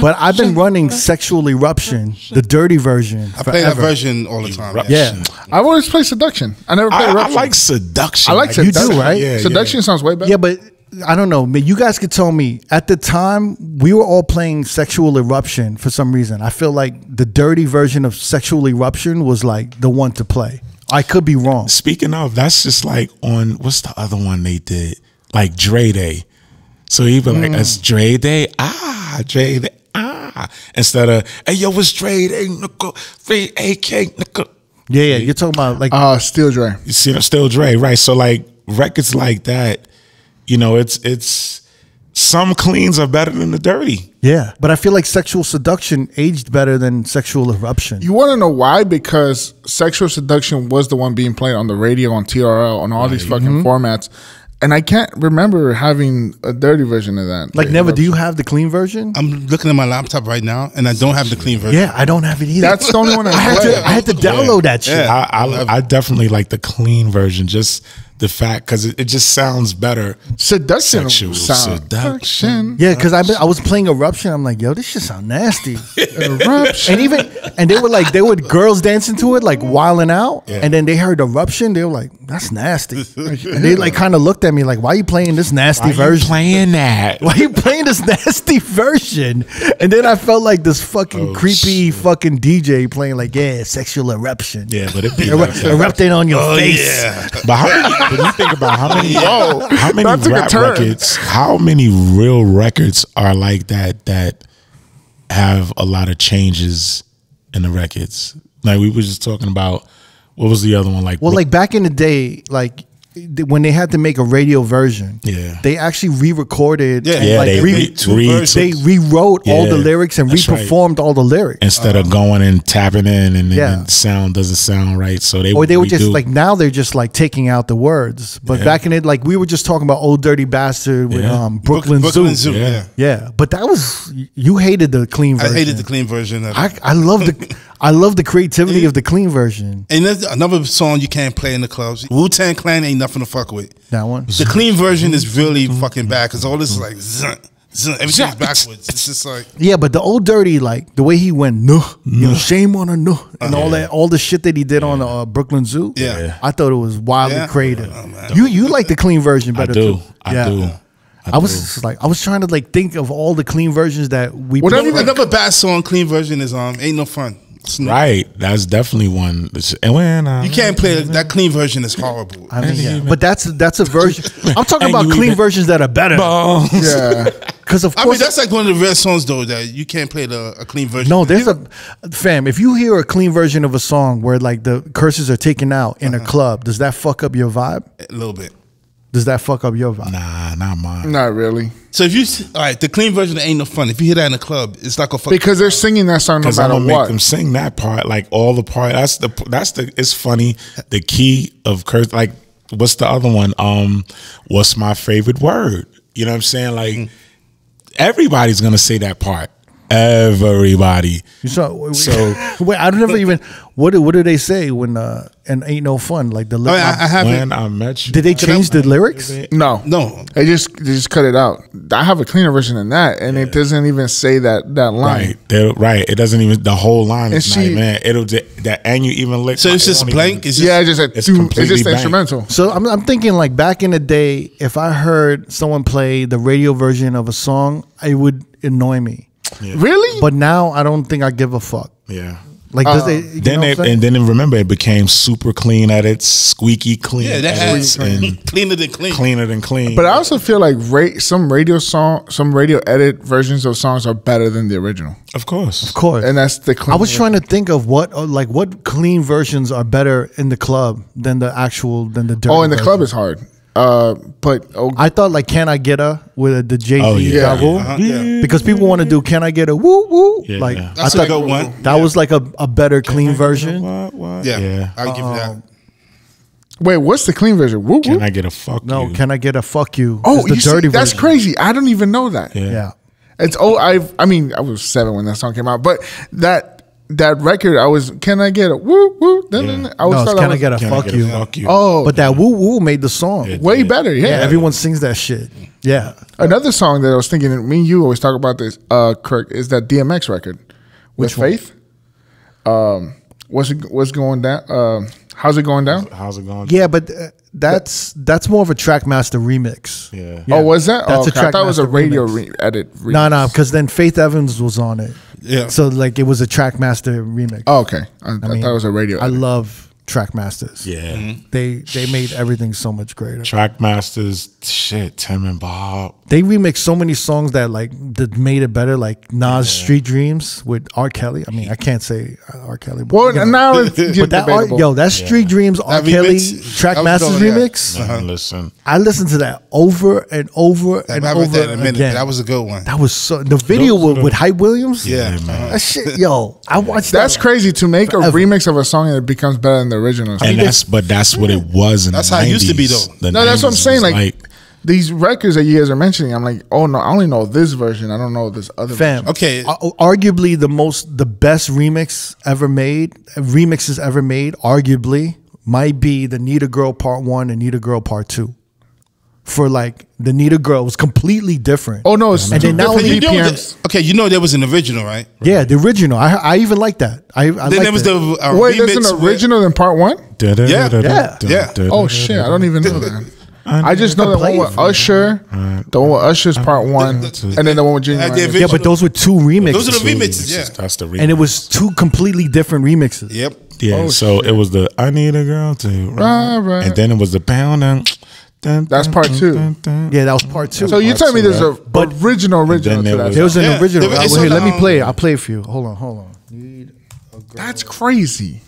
but I've been running "Sexual Eruption," the dirty version. I play that forever. version all the time. Eruption. Yeah, I've always played seduction. I never played I, I like seduction. I like you do, seduction. right? Yeah, seduction yeah. sounds way better. yeah, but I don't know. Man, you guys could tell me. At the time, we were all playing "Sexual Eruption" for some reason. I feel like the dirty version of "Sexual Eruption" was like the one to play. I could be wrong. Speaking of, that's just like on what's the other one they did? Like Dre Day. So he be like, Mm. "It's Dre Day, ah, Dre Day, ah," instead of, "Hey yo, it's Dre Day, nigga, Free AK, nigga." Yeah, yeah. You're talking about like Uh, still Dre. You see, I'm still Dre, right? So like records like that, you know, it's it's some cleans are better than the dirty. yeah, but I feel like sexual seduction aged better than sexual eruption. You want to know why? Because Sexual Seduction was the one being played on the radio, on TRL, on all these fucking Mm-hmm. formats. And I can't remember having a dirty version of that. like never. Do you have the clean version? I'm looking at my laptop right now, and I don't have the clean version. Yeah, I don't have it either. That's the only one I [laughs] I had to. I had to download that shit. Yeah. I, I I definitely like the clean version, just the fact because it, it just sounds better. Seduction Sexual sound. seduction. Yeah, because I I was playing eruption. I'm like, yo, this shit sound nasty. [laughs] Eruption. and even and they were like, they were girls dancing to it, like wilding out. And then they heard eruption. They were like, that's nasty. [laughs] and they like kind of looked at me like, why are you playing this nasty Why you version? playing that? [laughs] why are you playing this nasty version? And then I felt like this fucking Oh, creepy fucking DJ playing like, yeah, sexual eruption. Yeah, but it be Eru- like erupting on your Oh face. yeah. But how many, when you think about how many, [laughs] Whoa, how many that took a rap records, how many real records are like that that have a lot of changes in the records? Like we were just talking about, what was the other one? Like, Well, like back in the day, like th- when they had to make a radio version, Yeah. they actually re-recorded. Yeah. and, yeah, like, they re- re, re- they rewrote all the lyrics and that's re-performed all the lyrics. instead of going and tapping in and, Yeah. and sound doesn't sound right. So they or they were just like now they're just like taking out the words. But Yeah. back in it, like we were just talking about "Ol' Dirty Bastard" with Yeah. um, Brooklyn, Brooklyn Zoo. Zoo. Yeah. Yeah. Yeah, but that was you hated the clean I version. hated the clean version. Of. I I love the [laughs] I love the creativity of the clean version. and there's another song you can't play in the clubs. Wu Tang Clan ain't nothing to fuck with. That one. The clean version is really fucking bad because all this is like zun, zun, everything's backwards. It's just like Yeah, but the old dirty, like the way he went, no, you know, shame on a no, and all that, all the shit that he did on uh, Brooklyn Zoo. Yeah. Yeah. I thought it was wildly Yeah. creative. Oh, man. you you like the clean version I better do. too. I Yeah. do. I, was just like, I was trying to like think of all the clean versions that we. Whatever played. another bad song. Clean version is um ain't no fun. It's not- Right. That's definitely one. And when I, You can't play that clean version is horrible. I mean, yeah. but that's that's a version. [laughs] I'm talking about clean versions that are better. Balls. Yeah. [laughs] Because of I course, mean, that's like one of the rare songs though that you can't play the a clean version. no, there's a fam. If you hear a clean version of a song where like the curses are taken out in Uh-huh. a club, does that fuck up your vibe? a little bit. Does that fuck up your vibe? Nah, not mine. Not really. So if you s- all right, the clean version ain't no fun. If you hear that in a club, it's like a fuck. Because they're singing that song no Because I'm matter gonna make what. them sing that part, like all the part. That's the that's the. It's funny. The key of curse, like what's the other one? Um, what's my favorite word? You know what I'm saying? Like Mm. everybody's gonna say that part. Everybody. You saw, So- [laughs] wait, I don't never even. What do what do they say when uh and ain't no fun like the. I, I, I have When. I met you, did they change the lyrics? no. No, They just they just cut it out. I have a cleaner version than that, and it doesn't even say that that line. Right, They're- right. It doesn't even the whole line is And not she- even. It'll that and you even lick. so it's just blank. even- It's just, yeah, it's just a, It's it's, it's completely just blank. instrumental. So I'm I'm thinking like back in the day, if I heard someone play the radio version of a song, it would annoy me. Really? But now I don't think I give a fuck. yeah. Like does it, Then know it, what I'm saying? and then remember it became super clean at its squeaky clean yeah, that edits, has [laughs] cleaner than clean. cleaner than clean. But I also feel like ra- some radio song, some radio edit versions of songs are better than the original, of course, of course. and that's the. Clean I was trying to think of what uh, like what clean versions are better in the club than the actual than the dirty. Oh, in the version. club is hard. Uh, but oh, I thought like can I get a with the Jay Z Oh, yeah. Ja Rule? Uh-huh, yeah. because people want to do can I get a woo woo Yeah. like That's thought good one. that was like a, a better clean version. What? What? Yeah, yeah. I'll give you Um, that. wait, what's the clean version? Woo, Can. I get a fuck No, you? can I get a fuck you? Oh, is the you see, dirty that's version. crazy. I don't even know that. yeah. Yeah. It's oh, I I mean, I was seven when that song came out, but that that record, I was. Can I get a woo woo? Then Yeah. I was. No, it's thought can I I get a Can fuck get you? a fuck you? Oh, But that woo woo made the song. Yeah. Yeah, way better. Yeah. everyone sings that shit. Yeah. Another song that I was thinking, me and you always talk about this, uh, Kirk, is that DMX record with Which one? Faith. Um, what's it, what's going down? Um, how's it going down? How's it going? Yeah, but uh, that's that's more of a Trackmaster remix. Yeah. Yeah. Oh, was that? That's oh, a okay. I thought it was a radio remix. re- edit. Re- No, no, because then Faith Evans was on it. Yeah. So like it was a Trackmaster remix. Oh, okay. I, I, mean, thought it was a radio. I edit. love Trackmasters. Yeah. They they made everything so much greater. Trackmasters, shit, Tim and Bob. They remixed so many songs that like that made it better, like Nas "Street Dreams" with R. Kelly. I mean, I can't say uh, R. Kelly, but, Well, you know. now it's but that R, yo, that "Street Dreams" R. That Kelly remix, track I was masters going, yeah. remix. Man, Listen, I listened to that over and over I and haven't over that in a minute. again. That was a good one. That was so. The video with, with Hype Williams. Yeah, man. uh-huh. that shit, yo. I watched. That's that. crazy to make a remix of a song and it becomes better than the original. and that's but that's what it was in That's the how it used to be, though. The no, that's what I'm saying. was Like, these records that you guys are mentioning, I'm like, oh no, I only know this version. I don't know this other. Fam, Okay. Uh, arguably the most, the best remix ever made, remixes ever made, arguably might be the Need a Girl Part One and Need a Girl Part Two. For like the Need a Girl was completely different. Oh no, it's And then not different only- You know okay, you know there was an original, right? yeah, the original. I I even like that. I, I then there was it. the uh, Wait, there's an with- original than part one. Yeah, yeah, yeah. Oh shit, I don't even know that. I just know the play one it with for you. Usher, the one with Usher's part one, and then the one with Junior. I yeah, but those were two remixes, Those are the remixes, yeah. That's the remix. and it was two completely different remixes. Yep. yeah. Oh, so it was the I need a girl to Right, right. and then it was the pound and dun, That's part dun, two. dun, dun. Yeah, that was part two. So you're telling me there's a But- original original there to that? was- there was an Yeah, original. there- it's well, here, let me um, play it. I'll play it for you. Hold on, hold on. Need a girl. That's crazy.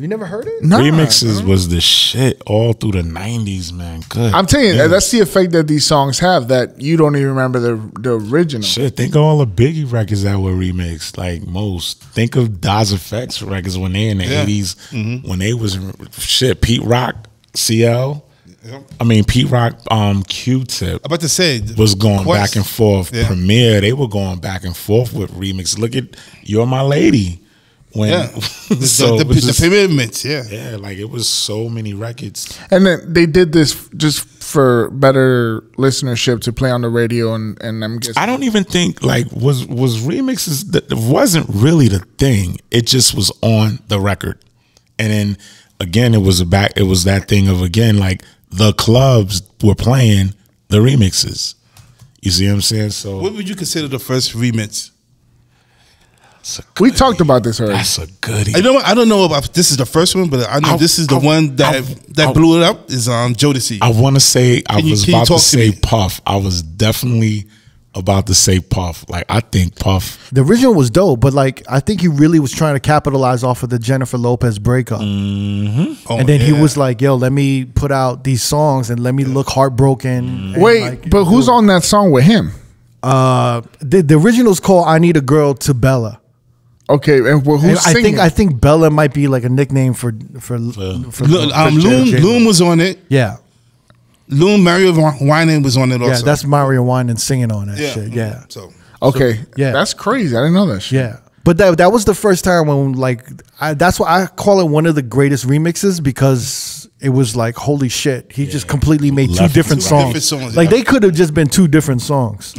You never heard it? Nah, Remixes was the shit all through the '90s, man. Good. I'm telling you, Yeah. that's the effect that these songs have that you don't even remember the the original. Shit, think of all the Biggie records that were remixed, like most. Think of Das EFX records when they in the Yeah. 80s, Mm-hmm. when they was shit. Pete Rock, CL. Yep. I mean Pete Rock, um, Q-Tip about to say was going Quest. back and forth. Yeah. Premier, they were going back and forth with remix. Look at "You're My Lady." When Yeah. [laughs] The, so the, it was the, just- the pyramids, yeah. yeah, like it was so many records. And then they did this just for better listenership to play on the radio, and and I'm guessing I don't even think like was was remixes that wasn't really the thing. It just was on the record, and then again it was a back. It was that thing of again like the clubs were playing the remixes. You see what I'm saying? So What would you consider the first remix? we talked about this already. That's a goodie. I know I don't know about this is the first one, but I know I'll- this is the I'll- one that I'll- that I'll- blew it up is um Jodeci. I want to say I Can was you about to to say me? Puff. I was definitely about to say Puff. Like I think Puff. The original was dope, but like I think he really was trying to capitalize off of the Jennifer Lopez breakup. Oh, and then he was like, "Yo, let me put out these songs and let me look heartbroken." and, Wait, like, but who's on that song with him? Uh, the the original's called "I Need a Girl" to Bella. Okay, and wh- And who's I singing? think I think Bella might be like a nickname for for for, Lo- um, for Loon, J-Lo. Loon was on it. Yeah, Loon, Mario Winan was on it also. yeah, that's Mario Winans singing on that yeah. shit. Yeah, So okay, yeah. that's crazy. I didn't know that. Shit. Yeah. But that that was the first time when like I, that's why I call it one of the greatest remixes because it was like holy shit he just completely made two different two songs. different songs, like yeah. they could have just been two different songs.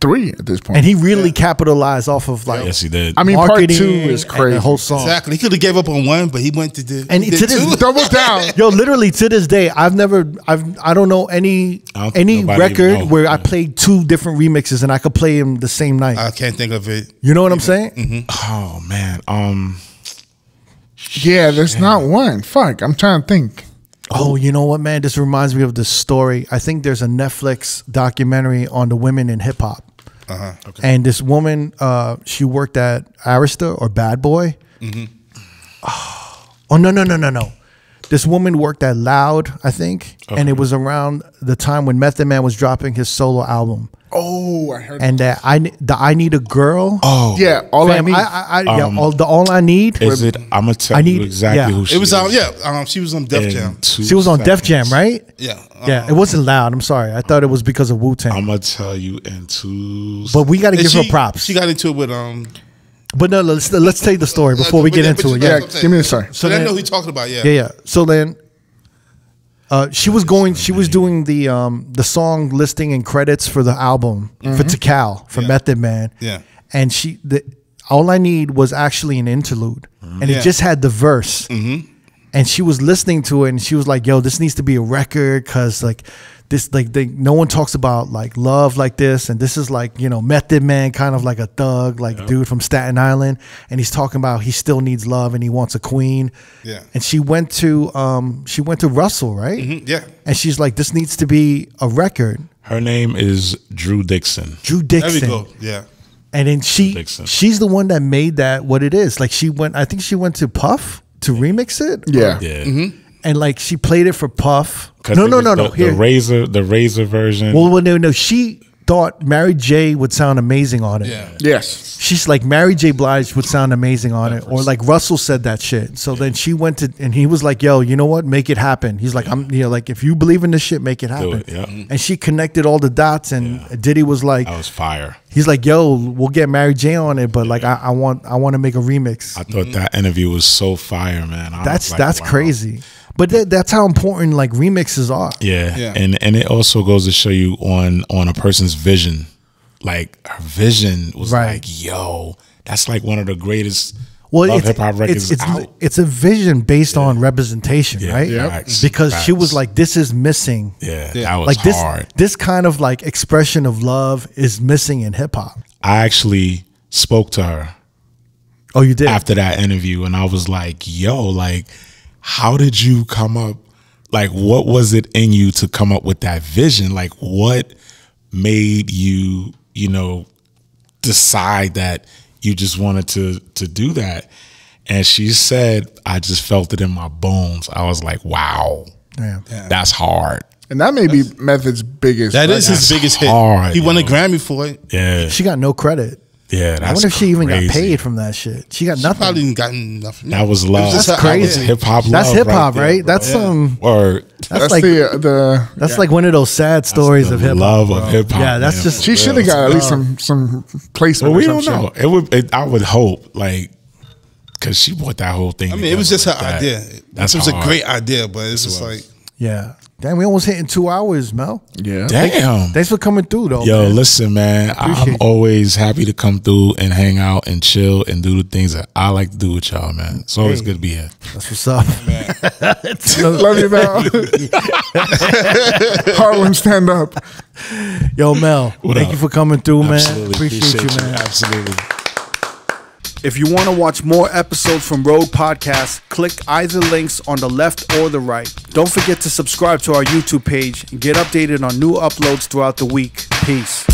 three at this point. And he really capitalized off of like Yes, he did. I mean, part two is crazy. the whole song. exactly, he could have gave up on one, but he went to the And did to this two. double down. [laughs] Yo, literally to this day, I've never, I've, I don't know any don't any record know. where I played two different remixes and I could play them the same night. I can't think of it. you know what I'm saying? Mm-hmm. oh man. Um. yeah, there's not one. Fuck, I'm trying to think. Oh, you know what, man? This reminds me of this story. I think there's a Netflix documentary on the women in hip hop. Uh-huh. And this woman, uh, she worked at Arista or Bad Boy. Mm-hmm. Oh, no, no, no, no, no. This woman worked at Loud, I think. And it was around the time when Method Man was dropping his solo album. Oh, I heard. And that I, the I Need a Girl. Oh. yeah, all I need. I, I, I, yeah, all, the All I Need. Is it? I'm gonna tell I you need- exactly yeah. who she It was is um yeah, um she was on Def in Jam. two She was on Def Jam, right? Yeah. Yeah, it wasn't loud. I'm sorry. I thought it was because of Wu Tang. I'm gonna tell you in two. But we got to give she, her props. She got into it with um but no, let's let's take the story before we get into it. Yeah, yeah, that's what I'm give me the saying. story. So I then- know who you talking about, yeah. yeah, yeah. So then, uh, she was going. She was doing the um the song listing and credits for the album for Tical for Yeah. Method Man. Yeah. and she the all I need was actually an interlude, and Yeah. it just had the verse. Mm-hmm. and she was listening to it, and she was like, "Yo, this needs to be a record, cause like." This like they no one talks about like love like this, and this is like you know Method Man, kind of like a thug, like dude from Staten Island, and he's talking about he still needs love and he wants a queen. Yeah. And she went to um she went to Russell, right? Mhm, yeah. And she's like, this needs to be a record. Her name is Drew Dixon. Drew There we Dixon. go. Yeah. And then she Dixon. she's the one that made that what it is. Like she went I think she went to Puff to remix it. Yeah. Yeah. And like she played it for Puff. 'Cause No, it no, was no, the, no. The razor, the razor version. well, well, no, no. She thought Mary J would sound amazing on it. Yeah. Yes. She's like Mary J. Blige would sound amazing on it, or like Russell said that shit. So then she went to, and he was like, "Yo, you know what? Make it happen." He's like, "I'm, you know, like if you believe in this shit, make it happen." it, yeah. And she connected all the dots, and Diddy was like, that was fire. "He's like, yo, we'll get Mary J on it, but like I, I want, I want to make a remix." I thought that interview was so fire, man. I that's like, that's wow. crazy, but that, that's how important like remixes are. Yeah. Yeah. and and it also goes to show you on on a person's vision. Like her vision was Right. like, yo, that's like one of the greatest Well, love it's, hip hop records it's, it's, out. it's a vision based on representation, Yeah, right? Yep. facts, Because she was like, "This is missing." yeah, Yeah. that was like this hard. this kind of like expression of love is missing in hip hop. I actually spoke to her Oh, you did. after that interview and I was like, yo, like, how did you come up? Like, what was it in you to come up with that vision? Like, what made you, you know, decide that you just wanted to to do that? And she said, I just felt it in my bones. I was like, wow, Yeah. that's hard. And that may be Method's biggest. That is record. his biggest hit. hard, he won a. Grammy for it. Yeah, She got no credit. Yeah. That's I wonder if she even got paid from that shit. She got nothing. Probably didn't gotten nothing. That was love. just That's her crazy. Hip hop. That's hip hop, there, right? bro. That's um Word. that's, That's like the the. that's like one of those sad stories the of hip hop. love of hip hop. Yeah, that's man, just- She should have got at least some some placement. Well, we or don't know. shit. It would. It, I would hope, like, because she bought that whole thing. I mean, it was just her together like idea. that. It That's was a great idea, but it's just was. like Yeah. Damn, we almost hitting two hours, Mel. Yeah. Damn. Thanks for coming through though. Yo, man. listen, man. I'm you. always happy to come through and hang out and chill and do the things that I like to do with y'all, man. It's always Hey. good to be here. That's what's up. It's no- Love you, Mel. [laughs] [laughs] Harlem, stand up. Yo, Mel, What thank up? you for coming through, man. Absolutely. Appreciate, you, man. Absolutely. If you want to watch more episodes from Road Podcast, click either links on the left or the right. Don't forget to subscribe to our YouTube page and get updated on new uploads throughout the week. Peace.